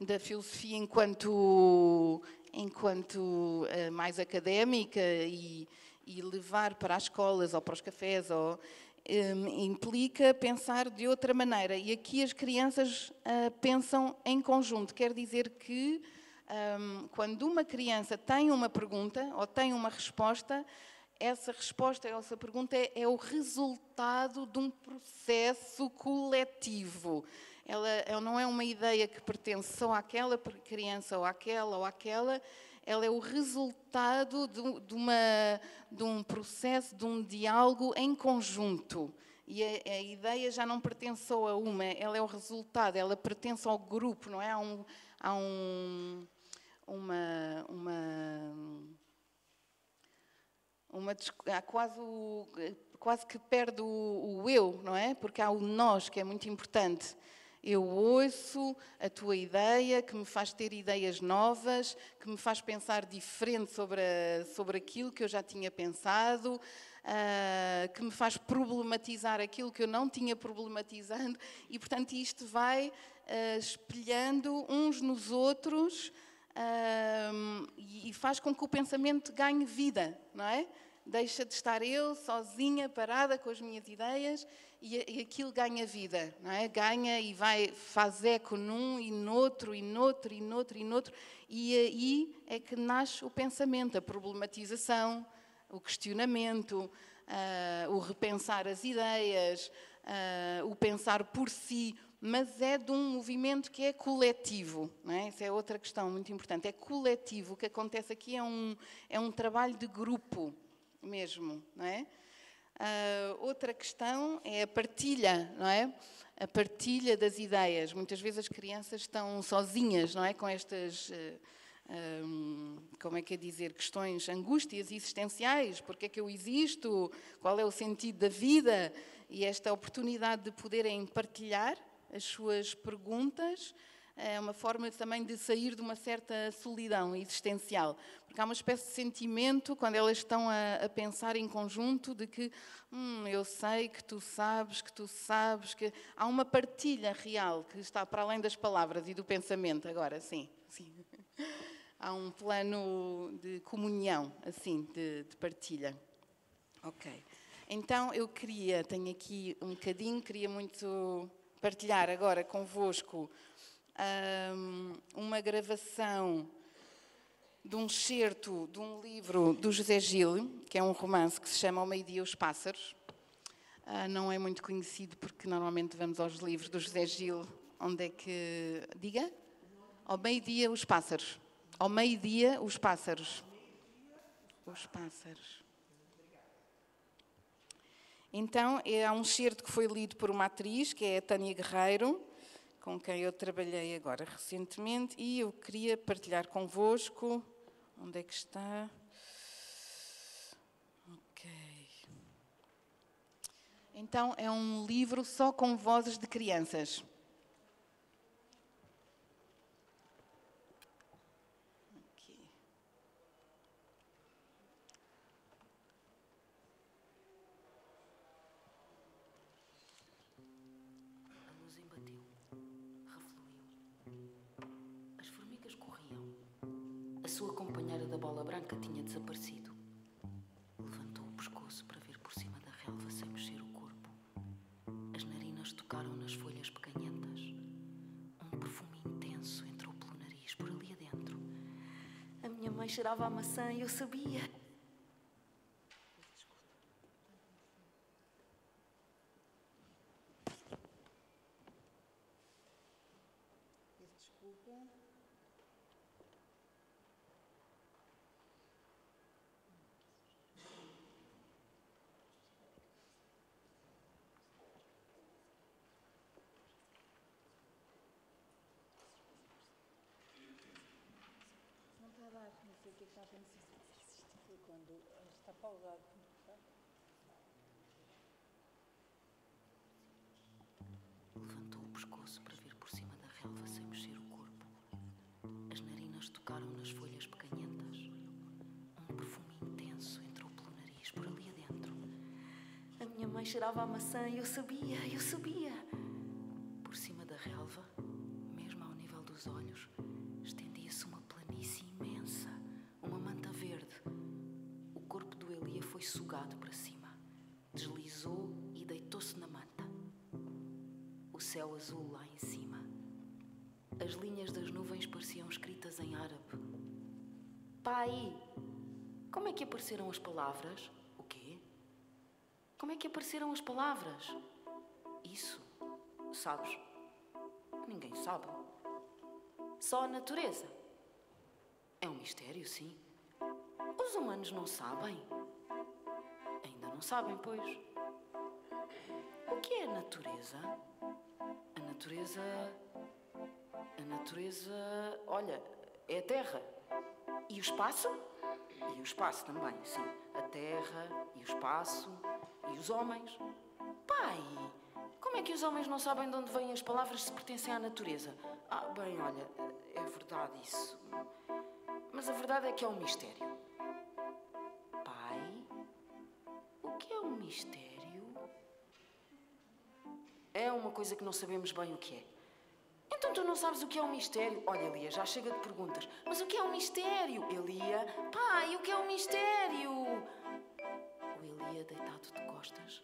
da filosofia enquanto, enquanto eh, mais académica e, e levar para as escolas ou para os cafés ou, hum, implica pensar de outra maneira. E aqui as crianças ah, pensam em conjunto, quer dizer que hum, quando uma criança tem uma pergunta ou tem uma resposta, essa resposta, essa pergunta é, é o resultado de um processo coletivo. Ela, não é uma ideia que pertence só àquela criança ou àquela ou àquela, ela é o resultado de, de, uma, de um processo, de um diálogo em conjunto. E a, a, ideia já não pertence só a uma, ela é o resultado, ela pertence ao grupo, não é? Há, um, há um, uma, uma, uma, há quase, o, quase que perde o, o eu, não é? Porque há o nós, que é muito importante. Eu ouço a tua ideia, que me faz ter ideias novas, que me faz pensar diferente sobre, a, sobre aquilo que eu já tinha pensado, uh, que me faz problematizar aquilo que eu não tinha problematizando, e portanto isto vai uh, espelhando uns nos outros uh, e faz com que o pensamento ganhe vida, não é? Deixa de estar eu sozinha, parada com as minhas ideias e, e aquilo ganha vida, não é? Ganha e vai, faz eco num e noutro e noutro e noutro e noutro. E aí é que nasce o pensamento, a problematização, o questionamento, uh, o repensar as ideias, uh, o pensar por si, mas é de um movimento que é coletivo. Não é? Essa é outra questão muito importante. É coletivo. O que acontece aqui é um, é um trabalho de grupo mesmo. Não é? Uh, outra questão é a partilha, não é? A partilha das ideias. Muitas vezes as crianças estão sozinhas, não é? Com estas, uh, ah, um, como é que é dizer, questões, angústias existenciais. Porque é que eu existo? Qual é o sentido da vida? E esta oportunidade de poderem partilhar as suas perguntas é uma forma também de sair de uma certa solidão existencial. Porque há uma espécie de sentimento, quando elas estão a, a pensar em conjunto, de que hum, eu sei que tu sabes, que tu sabes, que há uma partilha real que está para além das palavras e do pensamento. Agora, sim, sim. Há um plano de comunhão, assim, de, de partilha. Ok. Então eu queria, tenho aqui um bocadinho, queria muito partilhar agora convosco uma gravação de um excerto de um livro do José Gil, que é um romance que se chama Ao Meio-Dia os Pássaros. Uh, não é muito conhecido porque normalmente vamos aos livros do José Gil, onde é que. Diga? Ao meio-dia os pássaros. Ao meio-dia os pássaros. Os pássaros. Então, é um excerto que foi lido por uma atriz, que é a Tânia Guerreiro, com quem eu trabalhei agora recentemente e eu queria partilhar convosco. Onde é que está? Ok. Então, é um livro só com vozes de crianças. Sua companheira da bola branca tinha desaparecido. Levantou o pescoço para ver por cima da relva sem mexer o corpo. As narinas tocaram nas folhas pequenhentas. Um perfume intenso entrou pelo nariz, por ali adentro. A minha mãe cheirava a maçã e eu sabia. Pausado. Levantou o pescoço para ver por cima da relva sem mexer o corpo. As narinas tocaram nas folhas pequenhentas. Um perfume intenso entrou pelo nariz, por ali adentro. A minha mãe cheirava a maçã e eu sabia, eu sabia. Pareciam escritas em árabe. Pai, como é que apareceram as palavras? O quê? Como é que apareceram as palavras? Isso, sabes? Ninguém sabe. Só a natureza. É um mistério, sim. Os humanos não sabem. Ainda não sabem, pois. O que é natureza? A natureza. A natureza. Olha, é a Terra. E o espaço? E o espaço também, sim. A Terra e o espaço e os homens. Pai, como é que os homens não sabem de onde vêm as palavras se pertencem à natureza? Ah, bem, olha, é verdade isso. Mas a verdade é que é um mistério. Pai, o que é um mistério? É uma coisa que não sabemos bem o que é. Não sabes o que é um mistério? Olha, Elia, já chega de perguntas. Mas o que é um mistério? Elia, pai, o que é um mistério? O Elia, deitado de costas,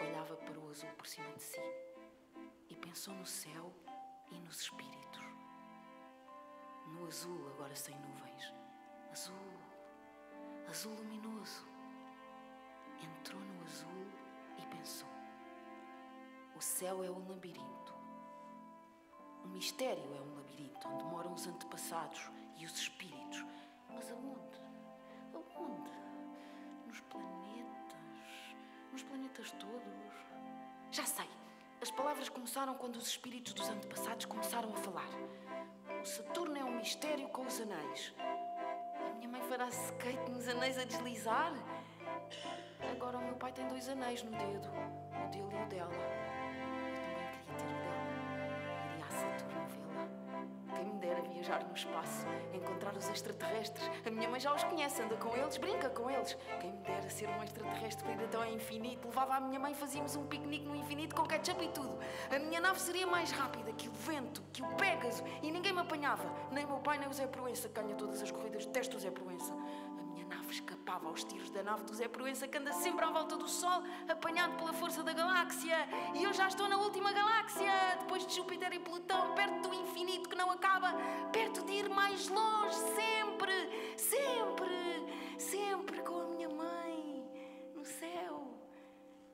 olhava para o azul por cima de si e pensou no céu e nos espíritos. No azul, agora sem nuvens. Azul, azul luminoso. Entrou no azul e pensou: o céu é um labirinto. Mistério é um labirinto onde moram os antepassados e os espíritos. Mas aonde? Aonde? Nos planetas. Nos planetas todos. Já sei. As palavras começaram quando os espíritos dos antepassados começaram a falar. O Saturno é um mistério com os anéis. A minha mãe fará skate nos anéis a deslizar? Agora o meu pai tem dois anéis no dedo. O dele e o dela. Viajar no espaço, encontrar os extraterrestres. A minha mãe já os conhece, anda com eles, brinca com eles. Quem me dera ser um extraterrestre para ir até ao infinito. Levava a minha mãe, fazíamos um piquenique no infinito com ketchup e tudo. A minha nave seria mais rápida que o vento, que o Pégaso, e ninguém me apanhava. Nem meu pai, nem o Zé Proença, ganha todas as corridas. Detesto o Zé Proença. A nave escapava aos tiros da nave do Zé Proença, que anda sempre à volta do Sol, apanhado pela força da galáxia. E eu já estou na última galáxia, depois de Júpiter e Plutão, perto do infinito que não acaba, perto de ir mais longe, sempre, sempre, sempre com a minha mãe no céu.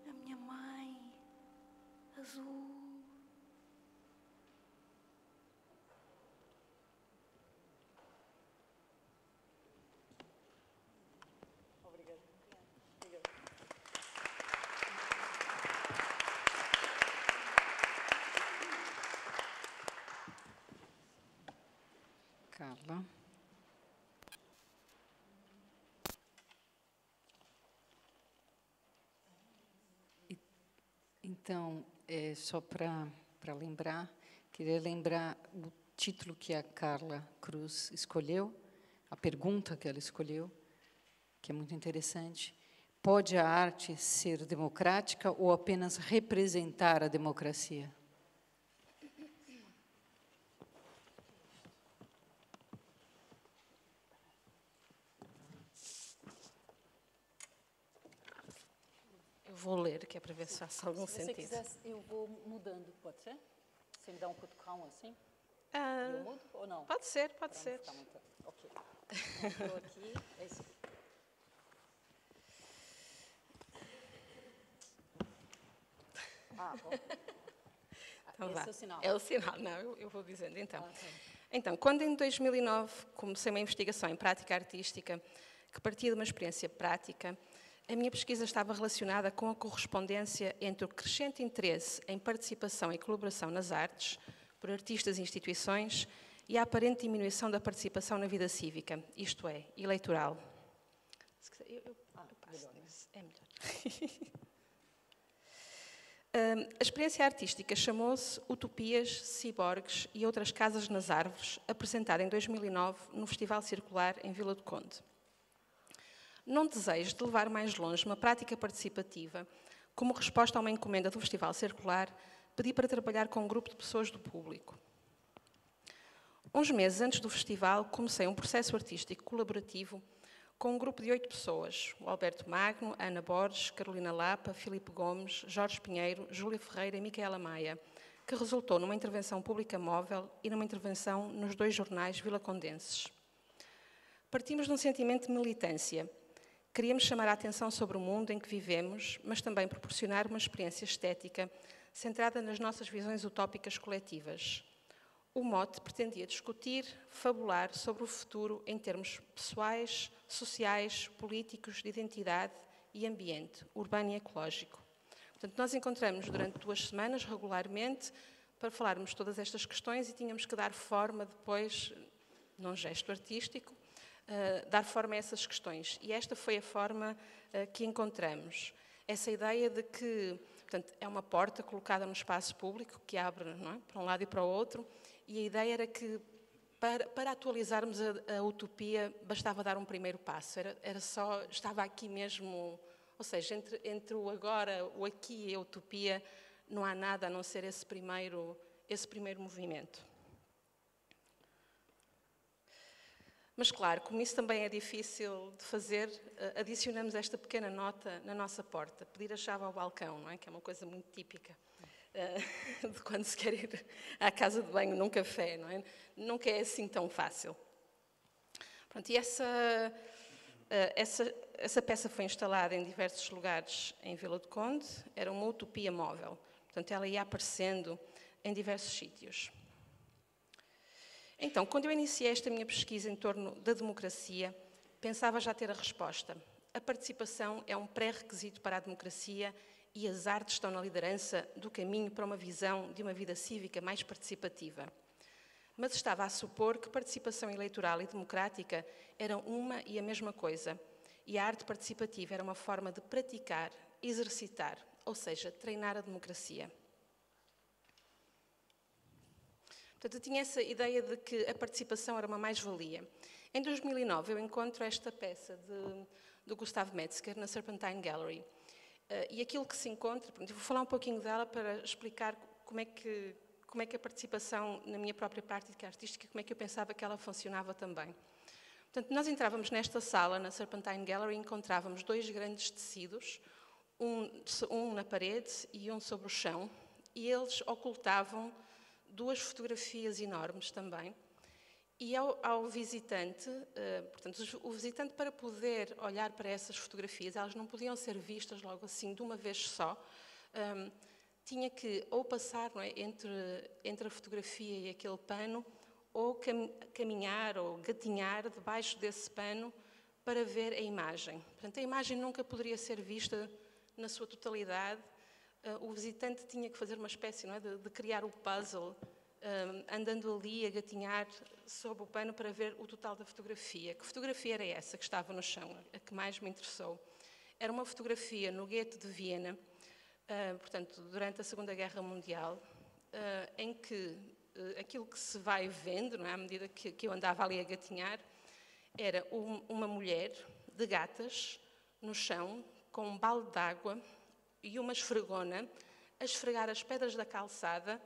A minha mãe azul. E- Então, é, só para lembrar, queria lembrar o título que a Carla Cruz escolheu, a pergunta que ela escolheu, que é muito interessante. Pode a arte ser democrática ou apenas representar a democracia? Eu vou ler, que é para ver se faz algum Se você sentido. quiser, eu vou mudando, pode ser? Você me dá um cutucão assim? Ah, eu mudo ou não? Pode ser, pode ser. muito- Ok. Estou aqui. É isso. Ah, bom. Então Esse é o sinal. É o sinal, não, eu, eu vou dizendo então. Ah, ok. Então, quando em 2009 comecei uma investigação em prática artística que partia de uma experiência prática, a minha pesquisa estava relacionada com a correspondência entre o crescente interesse em participação e colaboração nas artes por artistas e instituições e a aparente diminuição da participação na vida cívica, isto é, eleitoral. Eu, eu- Ah, eu passo nisso, é melhor. Hum, A experiência artística chamou-se Utopias, Ciborgues e Outras Casas nas Árvores, apresentada em 2009 no Festival Circular em Vila do Conde. Não desejo de levar mais longe uma prática participativa, como resposta a uma encomenda do Festival Circular, pedi para trabalhar com um grupo de pessoas do público. Uns meses antes do festival, comecei um processo artístico colaborativo com um grupo de oito pessoas: o Alberto Magno, Ana Borges, Carolina Lapa, Filipe Gomes, Jorge Pinheiro, Júlia Ferreira e Micaela Maia, que resultou numa intervenção pública móvel e numa intervenção nos dois jornais vilacondenses. Partimos de um sentimento de militância. Queríamos chamar a atenção sobre o mundo em que vivemos, mas também proporcionar uma experiência estética centrada nas nossas visões utópicas coletivas. O mote pretendia discutir, fabular sobre o futuro em termos pessoais, sociais, políticos, de identidade e ambiente, urbano e ecológico. Portanto, nós encontramos durante duas semanas, regularmente, para falarmos todas estas questões e tínhamos que dar forma depois, num gesto artístico, uh, dar forma a essas questões. E esta foi a forma uh, que encontramos. Essa ideia de que Portanto, é uma porta colocada no espaço público que abre é? para um lado e para o outro, e a ideia era que para, para atualizarmos a, a, utopia bastava dar um primeiro passo, era, era só, estava aqui mesmo, ou seja, entre, entre o agora, o aqui e a utopia, não há nada a não ser esse primeiro, esse primeiro movimento. Mas, claro, como isso também é difícil de fazer, eh, adicionamos esta pequena nota na nossa porta, pedir a chave ao balcão, não é? que é uma coisa muito típica eh, de quando se quer ir à casa de banho num café, não é? Nunca é assim tão fácil. Pronto, e essa, eh, essa, essa peça foi instalada em diversos lugares em Vila do Conde, era uma utopia móvel, portanto ela ia aparecendo em diversos sítios. Então, quando eu iniciei esta minha pesquisa em torno da democracia, pensava já ter a resposta. A participação é um pré-requisito para a democracia e as artes estão na liderança do caminho para uma visão de uma vida cívica mais participativa. Mas estava a supor que participação eleitoral e democrática eram uma e a mesma coisa, e a arte participativa era uma forma de praticar, exercitar, ou seja, treinar a democracia. Portanto, eu tinha essa ideia de que a participação era uma mais-valia. Em 2009, eu encontro esta peça de, do Gustavo Metzger na Serpentine Gallery. Uh, e aquilo que se encontra, eu vou falar um pouquinho dela para explicar como é que como é que a participação na minha própria prática artística, como é que eu pensava que ela funcionava também. Portanto, nós entrávamos nesta sala, na Serpentine Gallery, e encontrávamos dois grandes tecidos, um, um na parede e um sobre o chão, e eles ocultavam duas fotografias enormes também. E ao, ao visitante, uh, portanto, o visitante para poder olhar para essas fotografias, elas não podiam ser vistas logo assim de uma vez só, tinha que ou passar é, entre, entre a fotografia e aquele pano, ou cam, caminhar ou gatinhar debaixo desse pano para ver a imagem. Portanto, a imagem nunca poderia ser vista na sua totalidade, o visitante tinha que fazer uma espécie é, de, de, criar o puzzle, um, andando ali a gatinhar sob o pano para ver o total da fotografia. Que fotografia era essa que estava no chão, a que mais me interessou? Era uma fotografia no gueto de Viena, uh, portanto, durante a Segunda Guerra Mundial, uh, em que aquilo que se vai vendo, é, à medida que, que eu andava ali a gatinhar, era um, uma mulher de gatas no chão, com um balde de água e uma esfregona a esfregar as pedras da calçada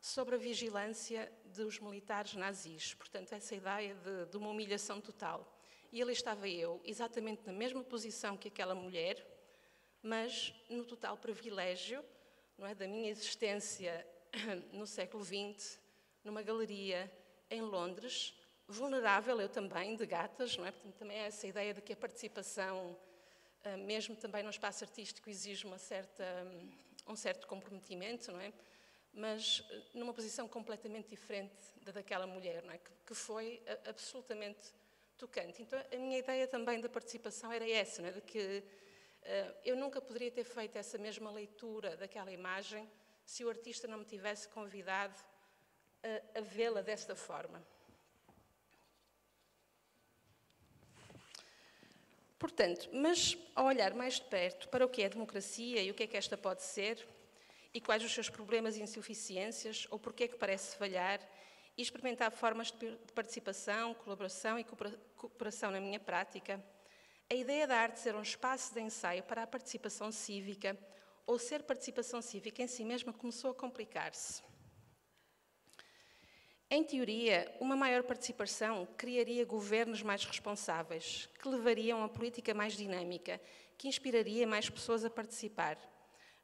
sobre a vigilância dos militares nazis. Portanto, essa ideia de, de uma humilhação total. E ali estava eu, exatamente na mesma posição que aquela mulher, mas no total privilégio não é, da minha existência no século XX, numa galeria em Londres, vulnerável eu também, de gatas, não é? Portanto, também é essa ideia de que a participação mesmo também no espaço artístico, exige uma certa, um certo comprometimento, não é? Mas ah, numa posição completamente diferente da daquela mulher, não é? Que, que foi absolutamente tocante. Então, a minha ideia também da participação era essa, não é? De que eu nunca poderia ter feito essa mesma leitura daquela imagem se o artista não me tivesse convidado a, a vê-la desta forma. Portanto, mas ao olhar mais de perto para o que é democracia e o que é que esta pode ser, e quais os seus problemas e insuficiências, ou porque é que parece falhar, e experimentar formas de participação, colaboração e cooperação na minha prática, a ideia da arte ser um espaço de ensaio para a participação cívica, ou ser participação cívica em si mesma, começou a complicar-se. Em teoria, uma maior participação criaria governos mais responsáveis, que levariam a política mais dinâmica, que inspiraria mais pessoas a participar.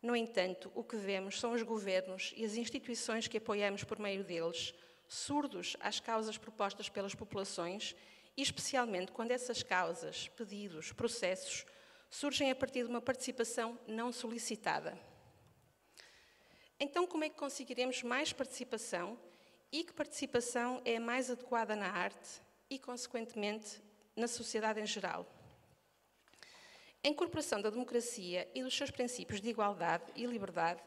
No entanto, o que vemos são os governos e as instituições que apoiamos por meio deles, surdos às causas propostas pelas populações, e especialmente quando essas causas, pedidos, processos, surgem a partir de uma participação não solicitada. Então, como é que conseguiremos mais participação e que participação é a mais adequada na arte e, consequentemente, na sociedade em geral? A incorporação da democracia e dos seus princípios de igualdade e liberdade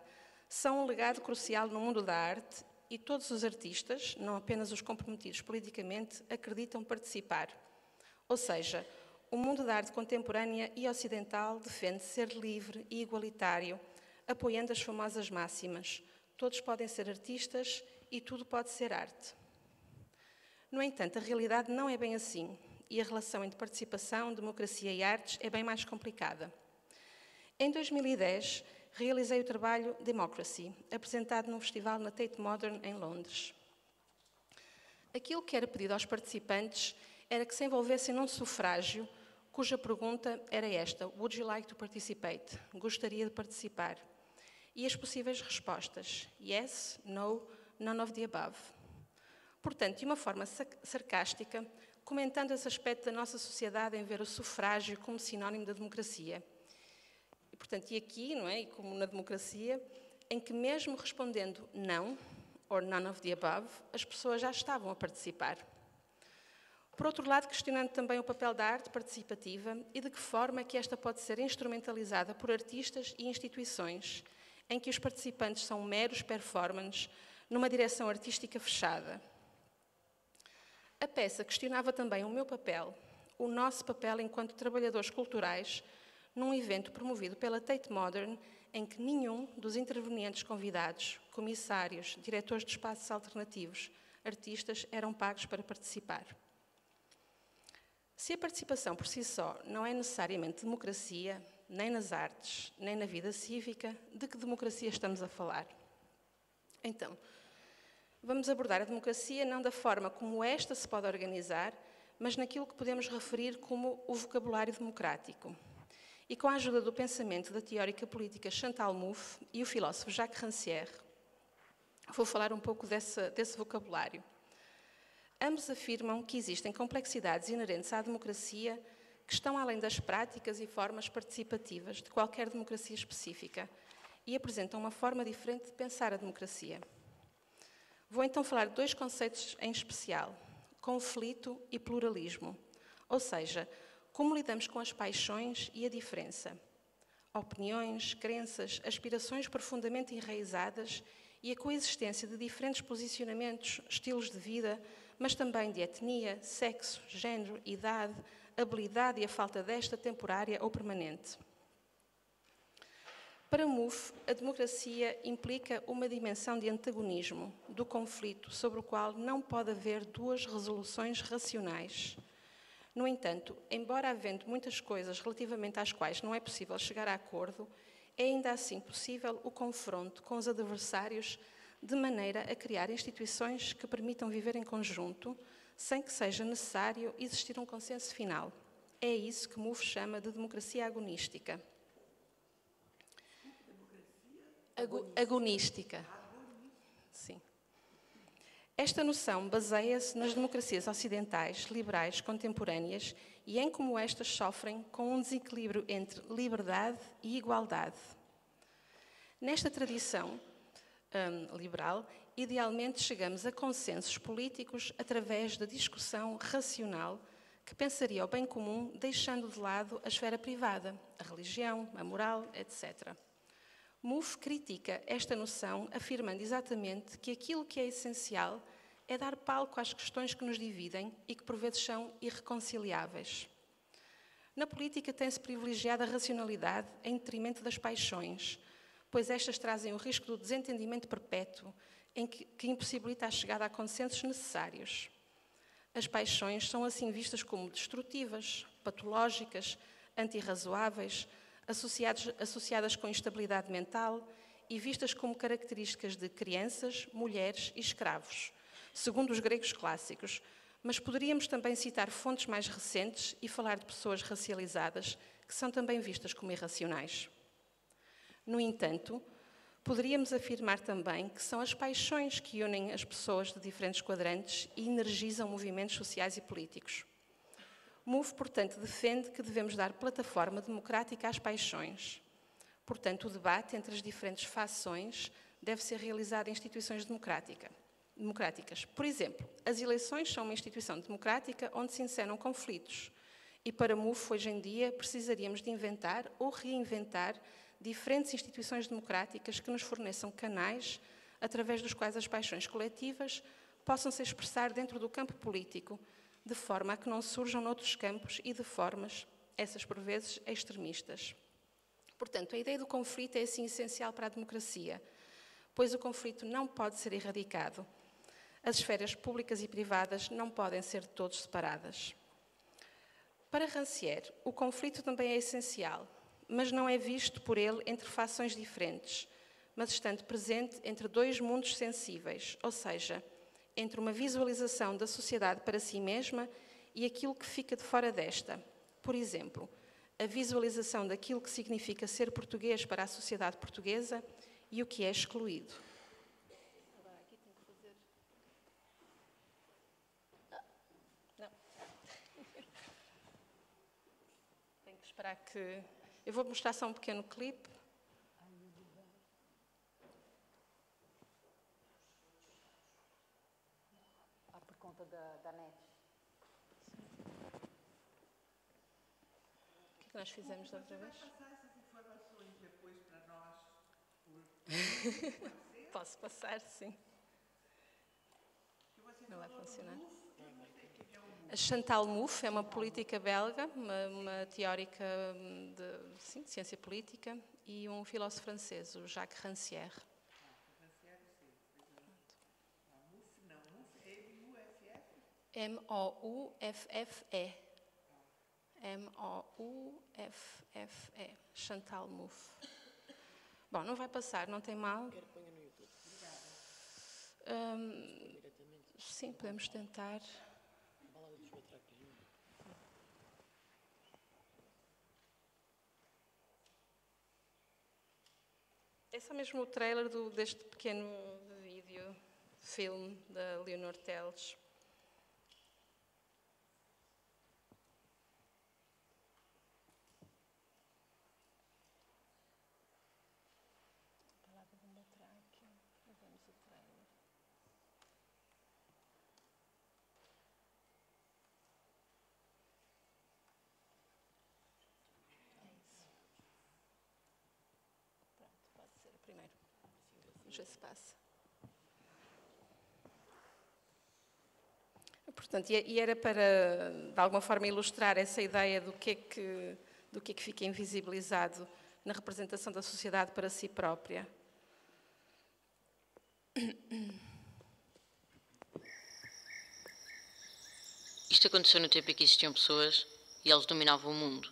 são um legado crucial no mundo da arte e todos os artistas, não apenas os comprometidos politicamente, acreditam participar. Ou seja, o mundo da arte contemporânea e ocidental defende ser livre e igualitário, apoiando as famosas máximas: todos podem ser artistas e tudo pode ser arte. No entanto, a realidade não é bem assim e a relação entre participação, democracia e artes é bem mais complicada. Em 2010, realizei o trabalho Democracy, apresentado num festival na Tate Modern em Londres. Aquilo que era pedido aos participantes era que se envolvessem num sufrágio cuja pergunta era esta: Would you like to participate? Gostaria de participar? E as possíveis respostas: Yes, No, None of the above. Portanto, de uma forma sarcástica, comentando esse aspecto da nossa sociedade em ver o sufrágio como sinónimo da democracia. E, portanto, e aqui, não é, e como na democracia, em que mesmo respondendo não, or none of the above, as pessoas já estavam a participar. Por outro lado, questionando também o papel da arte participativa e de que forma é que esta pode ser instrumentalizada por artistas e instituições, em que os participantes são meros performances numa direção artística fechada. A peça questionava também o meu papel, o nosso papel enquanto trabalhadores culturais, num evento promovido pela Tate Modern, em que nenhum dos intervenientes convidados, comissários, diretores de espaços alternativos, artistas, eram pagos para participar. Se a participação por si só não é necessariamente democracia, nem nas artes, nem na vida cívica, de que democracia estamos a falar? Então, vamos abordar a democracia não da forma como esta se pode organizar, mas naquilo que podemos referir como o vocabulário democrático. E com a ajuda do pensamento da teórica política Chantal Mouffe e o filósofo Jacques Rancière, vou falar um pouco desse, desse vocabulário. Ambos afirmam que existem complexidades inerentes à democracia que estão além das práticas e formas participativas de qualquer democracia específica e apresentam uma forma diferente de pensar a democracia. Vou então falar de dois conceitos em especial: conflito e pluralismo, ou seja, como lidamos com as paixões e a diferença. Opiniões, crenças, aspirações profundamente enraizadas e a coexistência de diferentes posicionamentos, estilos de vida, mas também de etnia, sexo, género, idade, habilidade e a falta desta temporária ou permanente. Para MUF, a democracia implica uma dimensão de antagonismo, do conflito, sobre o qual não pode haver duas resoluções racionais. No entanto, embora havendo muitas coisas relativamente às quais não é possível chegar a acordo, é ainda assim possível o confronto com os adversários de maneira a criar instituições que permitam viver em conjunto, sem que seja necessário existir um consenso final. É isso que MUF chama de democracia agonística. Ago agonística. Sim. Esta noção baseia-se nas democracias ocidentais, liberais, contemporâneas e em como estas sofrem com um desequilíbrio entre liberdade e igualdade. Nesta tradição, um, liberal, idealmente chegamos a consensos políticos através da discussão racional que pensaria o bem comum, deixando de lado a esfera privada, a religião, a moral, etc. MUF critica esta noção, afirmando exatamente que aquilo que é essencial é dar palco às questões que nos dividem e que por vezes são irreconciliáveis. Na política tem-se privilegiado a racionalidade em detrimento das paixões, pois estas trazem o risco do desentendimento perpétuo, em que, que impossibilita a chegada a consensos necessários. As paixões são assim vistas como destrutivas, patológicas, antirrazoáveis, associadas com instabilidade mental e vistas como características de crianças, mulheres e escravos, segundo os gregos clássicos, mas poderíamos também citar fontes mais recentes e falar de pessoas racializadas que são também vistas como irracionais. No entanto, poderíamos afirmar também que são as paixões que unem as pessoas de diferentes quadrantes e energizam movimentos sociais e políticos. MOVE, portanto, defende que devemos dar plataforma democrática às paixões. Portanto, o debate entre as diferentes fações deve ser realizado em instituições democráticas. Por exemplo, as eleições são uma instituição democrática onde se encenam conflitos. E para MOVE, hoje em dia, precisaríamos de inventar ou reinventar diferentes instituições democráticas que nos forneçam canais através dos quais as paixões coletivas possam se expressar dentro do campo político, de forma a que não surjam noutros campos e de formas, essas por vezes, extremistas. Portanto, a ideia do conflito é assim essencial para a democracia, pois o conflito não pode ser erradicado. As esferas públicas e privadas não podem ser todos separadas. Para Rancière, o conflito também é essencial, mas não é visto por ele entre fações diferentes, mas estando presente entre dois mundos sensíveis, ou seja, entre uma visualização da sociedade para si mesma e aquilo que fica de fora desta. Por exemplo, a visualização daquilo que significa ser português para a sociedade portuguesa e o que é excluído. Esperar que. Eu vou mostrar só um pequeno clipe. conta da, da net. O que, nós fizemos da outra vez? informações depois para nós? Posso passar, sim. Não vai funcionar. A Chantal Mouffe é uma política belga, uma, uma teórica de sim, ciência política, e um filósofo francês, o Jacques Rancière. M-O-U-F-F-E. M-O-U-F-F-E. Chantal Mouffe. Bom, não vai passar, não tem mal. Hum, sim, podemos tentar. É só mesmo o trailer do, deste pequeno vídeo, filme da Leonor Teles. Já se passa. Portanto, e era para, de alguma forma, ilustrar essa ideia do que é que, do que, é que fica invisibilizado na representação da sociedade para si própria. Isto aconteceu no tempo em que existiam pessoas e elas dominavam o mundo.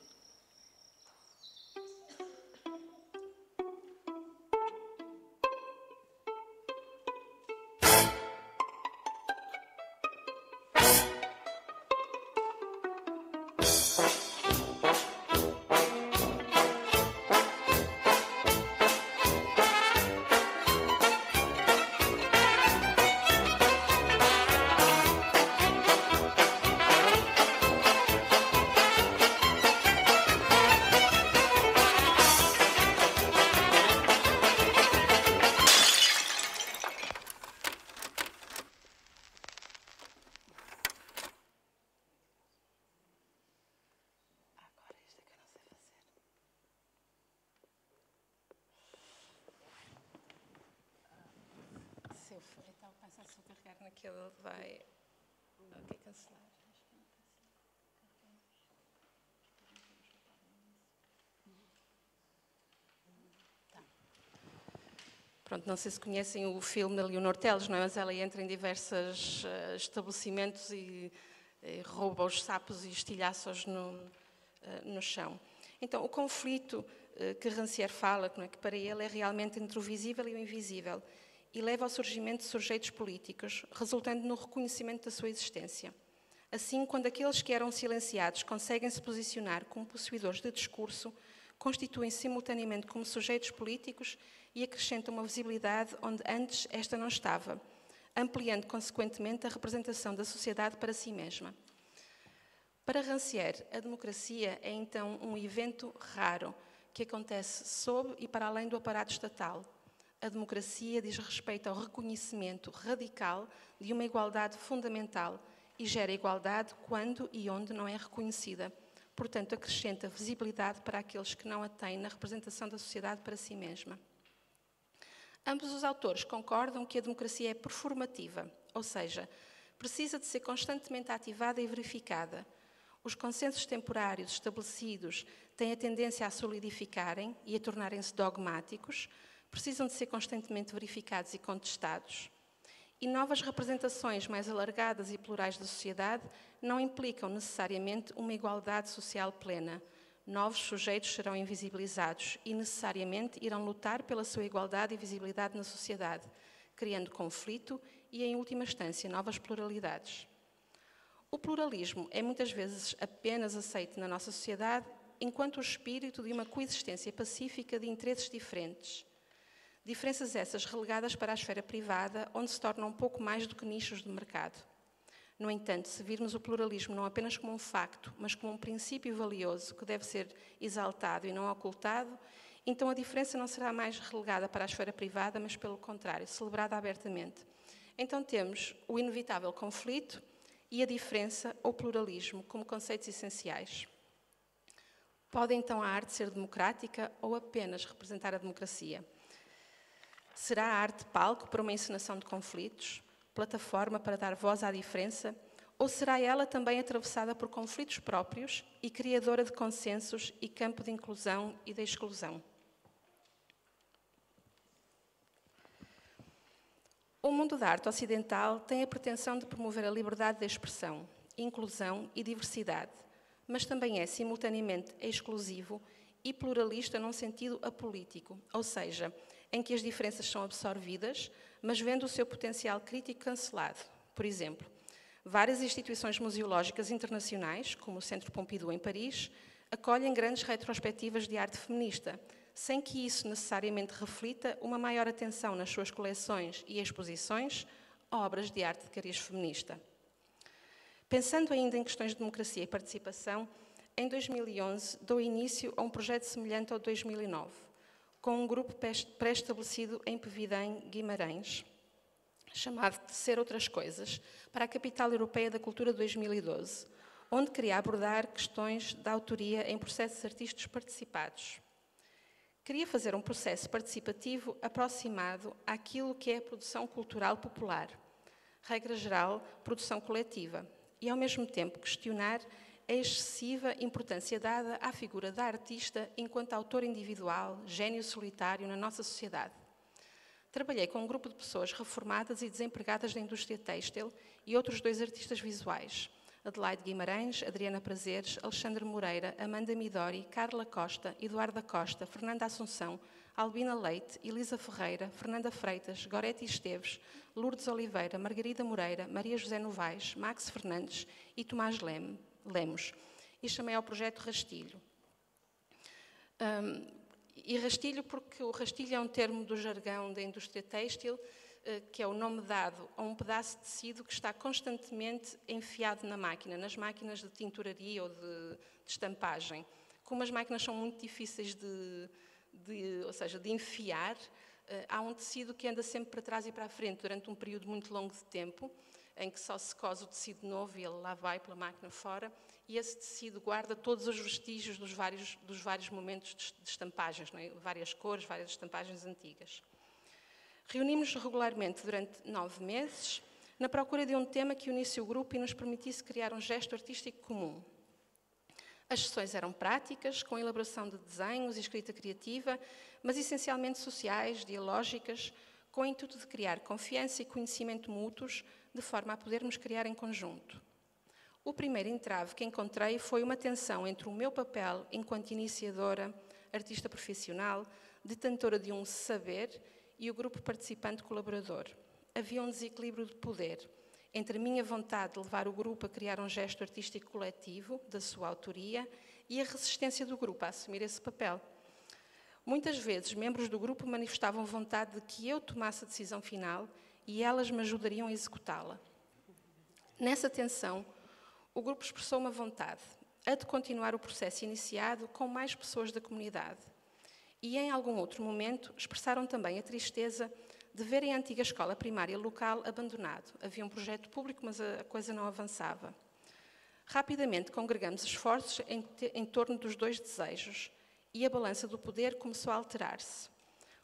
Pronto, não sei se conhecem o filme da Leonor Teles, não é? mas ela entra em diversos uh, estabelecimentos e, e, rouba os sapos e estilhaços no, uh, no chão. Então, o conflito uh, que Rancière fala, é? que para ele é realmente entre o visível e o invisível. e leva ao surgimento de sujeitos políticos, resultando no reconhecimento da sua existência. Assim, quando aqueles que eram silenciados conseguem se posicionar como possuidores de discurso, constituem simultaneamente como sujeitos políticos e acrescentam uma visibilidade onde antes esta não estava, ampliando consequentemente a representação da sociedade para si mesma. Para Rancière, a democracia é então um evento raro que acontece sob e para além do aparato estatal. A democracia diz respeito ao reconhecimento radical de uma igualdade fundamental e gera igualdade quando e onde não é reconhecida. Portanto, acrescenta visibilidade para aqueles que não a têm na representação da sociedade para si mesma. Ambos os autores concordam que a democracia é performativa, ou seja, precisa de ser constantemente ativada e verificada. Os consensos temporários estabelecidos têm a tendência a solidificarem e a tornarem-se dogmáticos, precisam de ser constantemente verificados e contestados. E novas representações mais alargadas e plurais da sociedade não implicam necessariamente uma igualdade social plena. Novos sujeitos serão invisibilizados e necessariamente irão lutar pela sua igualdade e visibilidade na sociedade, criando conflito e, em última instância, novas pluralidades. O pluralismo é muitas vezes apenas aceito na nossa sociedade enquanto o espírito de uma coexistência pacífica de interesses diferentes. Diferenças essas relegadas para a esfera privada, onde se tornam pouco mais do que nichos de mercado. No entanto, se virmos o pluralismo não apenas como um facto, mas como um princípio valioso que deve ser exaltado e não ocultado, então a diferença não será mais relegada para a esfera privada, mas pelo contrário, celebrada abertamente. Então temos o inevitável conflito e a diferença ou pluralismo como conceitos essenciais. Pode então a arte ser democrática ou apenas representar a democracia? Será a arte palco para uma encenação de conflitos, plataforma para dar voz à diferença, ou será ela também atravessada por conflitos próprios e criadora de consensos e campo de inclusão e de exclusão? O mundo da arte ocidental tem a pretensão de promover a liberdade de expressão, inclusão e diversidade, mas também é simultaneamente exclusivo e pluralista num sentido apolítico, ou seja, em que as diferenças são absorvidas, mas vendo o seu potencial crítico cancelado. Por exemplo, várias instituições museológicas internacionais, como o Centro Pompidou em Paris, acolhem grandes retrospectivas de arte feminista, sem que isso necessariamente reflita uma maior atenção nas suas coleções e exposições a obras de arte de cariz feminista. Pensando ainda em questões de democracia e participação, em 2011 dou início a um projeto semelhante ao de 2009, com um grupo pré-estabelecido em Pevidém, Guimarães, chamado de Ser Outras Coisas, para a Capital Europeia da Cultura 2012, onde queria abordar questões da autoria em processos artísticos participados. Queria fazer um processo participativo aproximado àquilo que é a produção cultural popular, regra geral, produção coletiva, e ao mesmo tempo questionar a excessiva importância dada à figura da artista enquanto autor individual, gênio solitário na nossa sociedade. Trabalhei com um grupo de pessoas reformadas e desempregadas da indústria têxtil e outros dois artistas visuais, Adelaide Guimarães, Adriana Prazeres, Alexandre Moreira, Amanda Midori, Carla Costa, Eduarda Costa, Fernanda Assunção, Albina Leite, Elisa Ferreira, Fernanda Freitas, Goretti Esteves, Lourdes Oliveira, Margarida Moreira, Maria José Novaes, Max Fernandes e Tomás Leme. Lemos e chamei ao projeto Rastilho. Um, e rastilho porque o rastilho é um termo do jargão da indústria têxtil, uh, que é o nome dado a um pedaço de tecido que está constantemente enfiado na máquina, nas máquinas de tinturaria ou de, de estampagem. Como as máquinas são muito difíceis de, de ou seja, de enfiar, há um tecido que anda sempre para trás e para a frente durante um período muito longo de tempo em que só se cose o tecido novo e ele lá vai pela máquina fora, e esse tecido guarda todos os vestígios dos vários, dos vários momentos de, estampagens, é? várias cores, várias estampagens antigas. Reunimos-nos regularmente durante nove meses, na procura de um tema que unisse o grupo e nos permitisse criar um gesto artístico comum. As sessões eram práticas, com elaboração de desenhos e escrita criativa, mas essencialmente sociais, dialógicas, com o intuito de criar confiança e conhecimento mútuos, de forma a podermos criar em conjunto. O primeiro entrave que encontrei foi uma tensão entre o meu papel enquanto iniciadora, artista profissional, detentora de um saber, e o grupo participante colaborador. Havia um desequilíbrio de poder entre a minha vontade de levar o grupo a criar um gesto artístico coletivo da sua autoria e a resistência do grupo a assumir esse papel. Muitas vezes, membros do grupo manifestavam vontade de que eu tomasse a decisão final e elas me ajudariam a executá-la. Nessa tensão, o grupo expressou uma vontade, a de continuar o processo iniciado com mais pessoas da comunidade. E em algum outro momento expressaram também a tristeza de verem a antiga escola primária local abandonado. Havia um projeto público, mas a coisa não avançava. Rapidamente congregamos esforços em, em torno dos dois desejos e a balança do poder começou a alterar-se,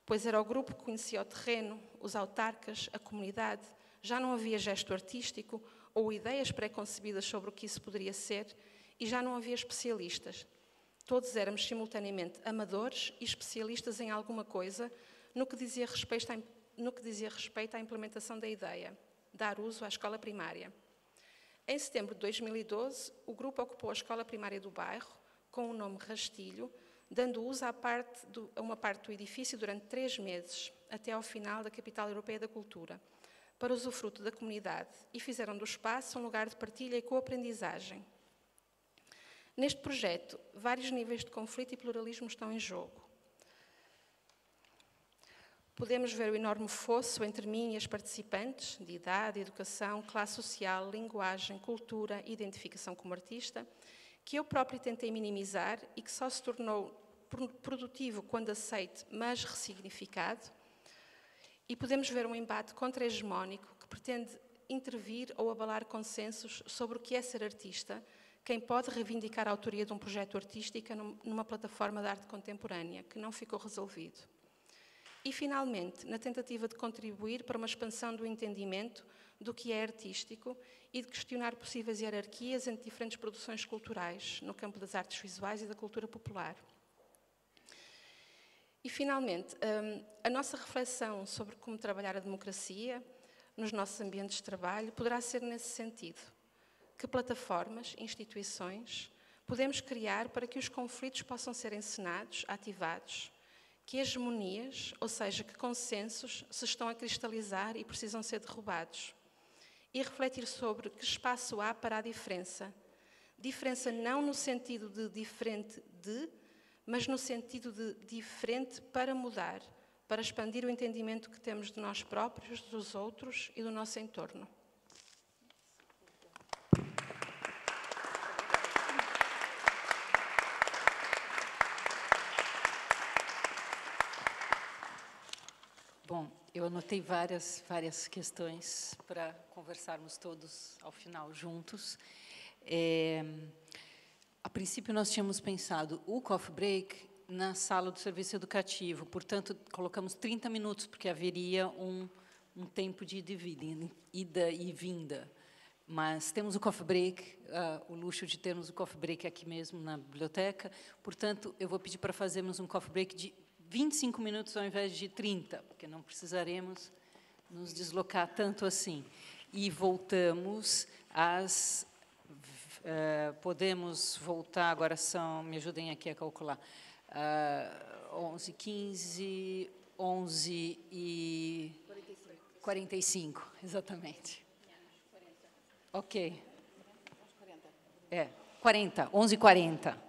pois era o grupo que conhecia o terreno, os autarcas, a comunidade, já não havia gesto artístico ou ideias pré-concebidas sobre o que isso poderia ser e já não havia especialistas. Todos éramos simultaneamente amadores e especialistas em alguma coisa no que dizia respeito no que dizia respeito à implementação da ideia, dar uso à escola primária. Em setembro de 2012, o grupo ocupou a escola primária do bairro, com o nome Rastilho, dando uso parte do, a uma parte do edifício durante três meses, até ao final da Capital Europeia da Cultura, para usufruto da comunidade, e fizeram do espaço um lugar de partilha e co-aprendizagem. Neste projeto, vários níveis de conflito e pluralismo estão em jogo. Podemos ver o enorme fosso entre mim e as participantes, de idade, educação, classe social, linguagem, cultura, identificação como artista, que eu próprio tentei minimizar e que só se tornou produtivo quando aceite, mas ressignificado. E podemos ver um embate contra-hegemónico que pretende intervir ou abalar consensos sobre o que é ser artista, quem pode reivindicar a autoria de um projeto artístico numa plataforma de arte contemporânea, que não ficou resolvido. E, finalmente, na tentativa de contribuir para uma expansão do entendimento do que é artístico e de questionar possíveis hierarquias entre diferentes produções culturais no campo das artes visuais e da cultura popular. E, finalmente, hum, a nossa reflexão sobre como trabalhar a democracia nos nossos ambientes de trabalho poderá ser nesse sentido. Que plataformas, instituições podemos criar para que os conflitos possam ser encenados, ativados, que hegemonias, ou seja, que consensos se estão a cristalizar e precisam ser derrubados e refletir sobre que espaço há para a diferença. Diferença não no sentido de diferente de, mas no sentido de diferente para mudar, para expandir o entendimento que temos de nós próprios, dos outros e do nosso entorno. Bom, eu anotei várias, várias questões para conversarmos todos ao final juntos. É, a princípio, nós tínhamos pensado o coffee break na sala do serviço educativo, portanto, colocamos 30 minutos, porque haveria um, um tempo de ida e vinda. Mas temos o coffee break, uh, o luxo de termos o coffee break aqui mesmo na biblioteca, portanto, eu vou pedir para fazermos um coffee break de 25 minutos ao invés de 30, porque não precisaremos nos deslocar tanto assim. E voltamos às. Uh, podemos voltar, agora são, me ajudem aqui a calcular, uh, 11, 15, 11 e 45, 45 exatamente. Ok. É, 40, 11 e 40.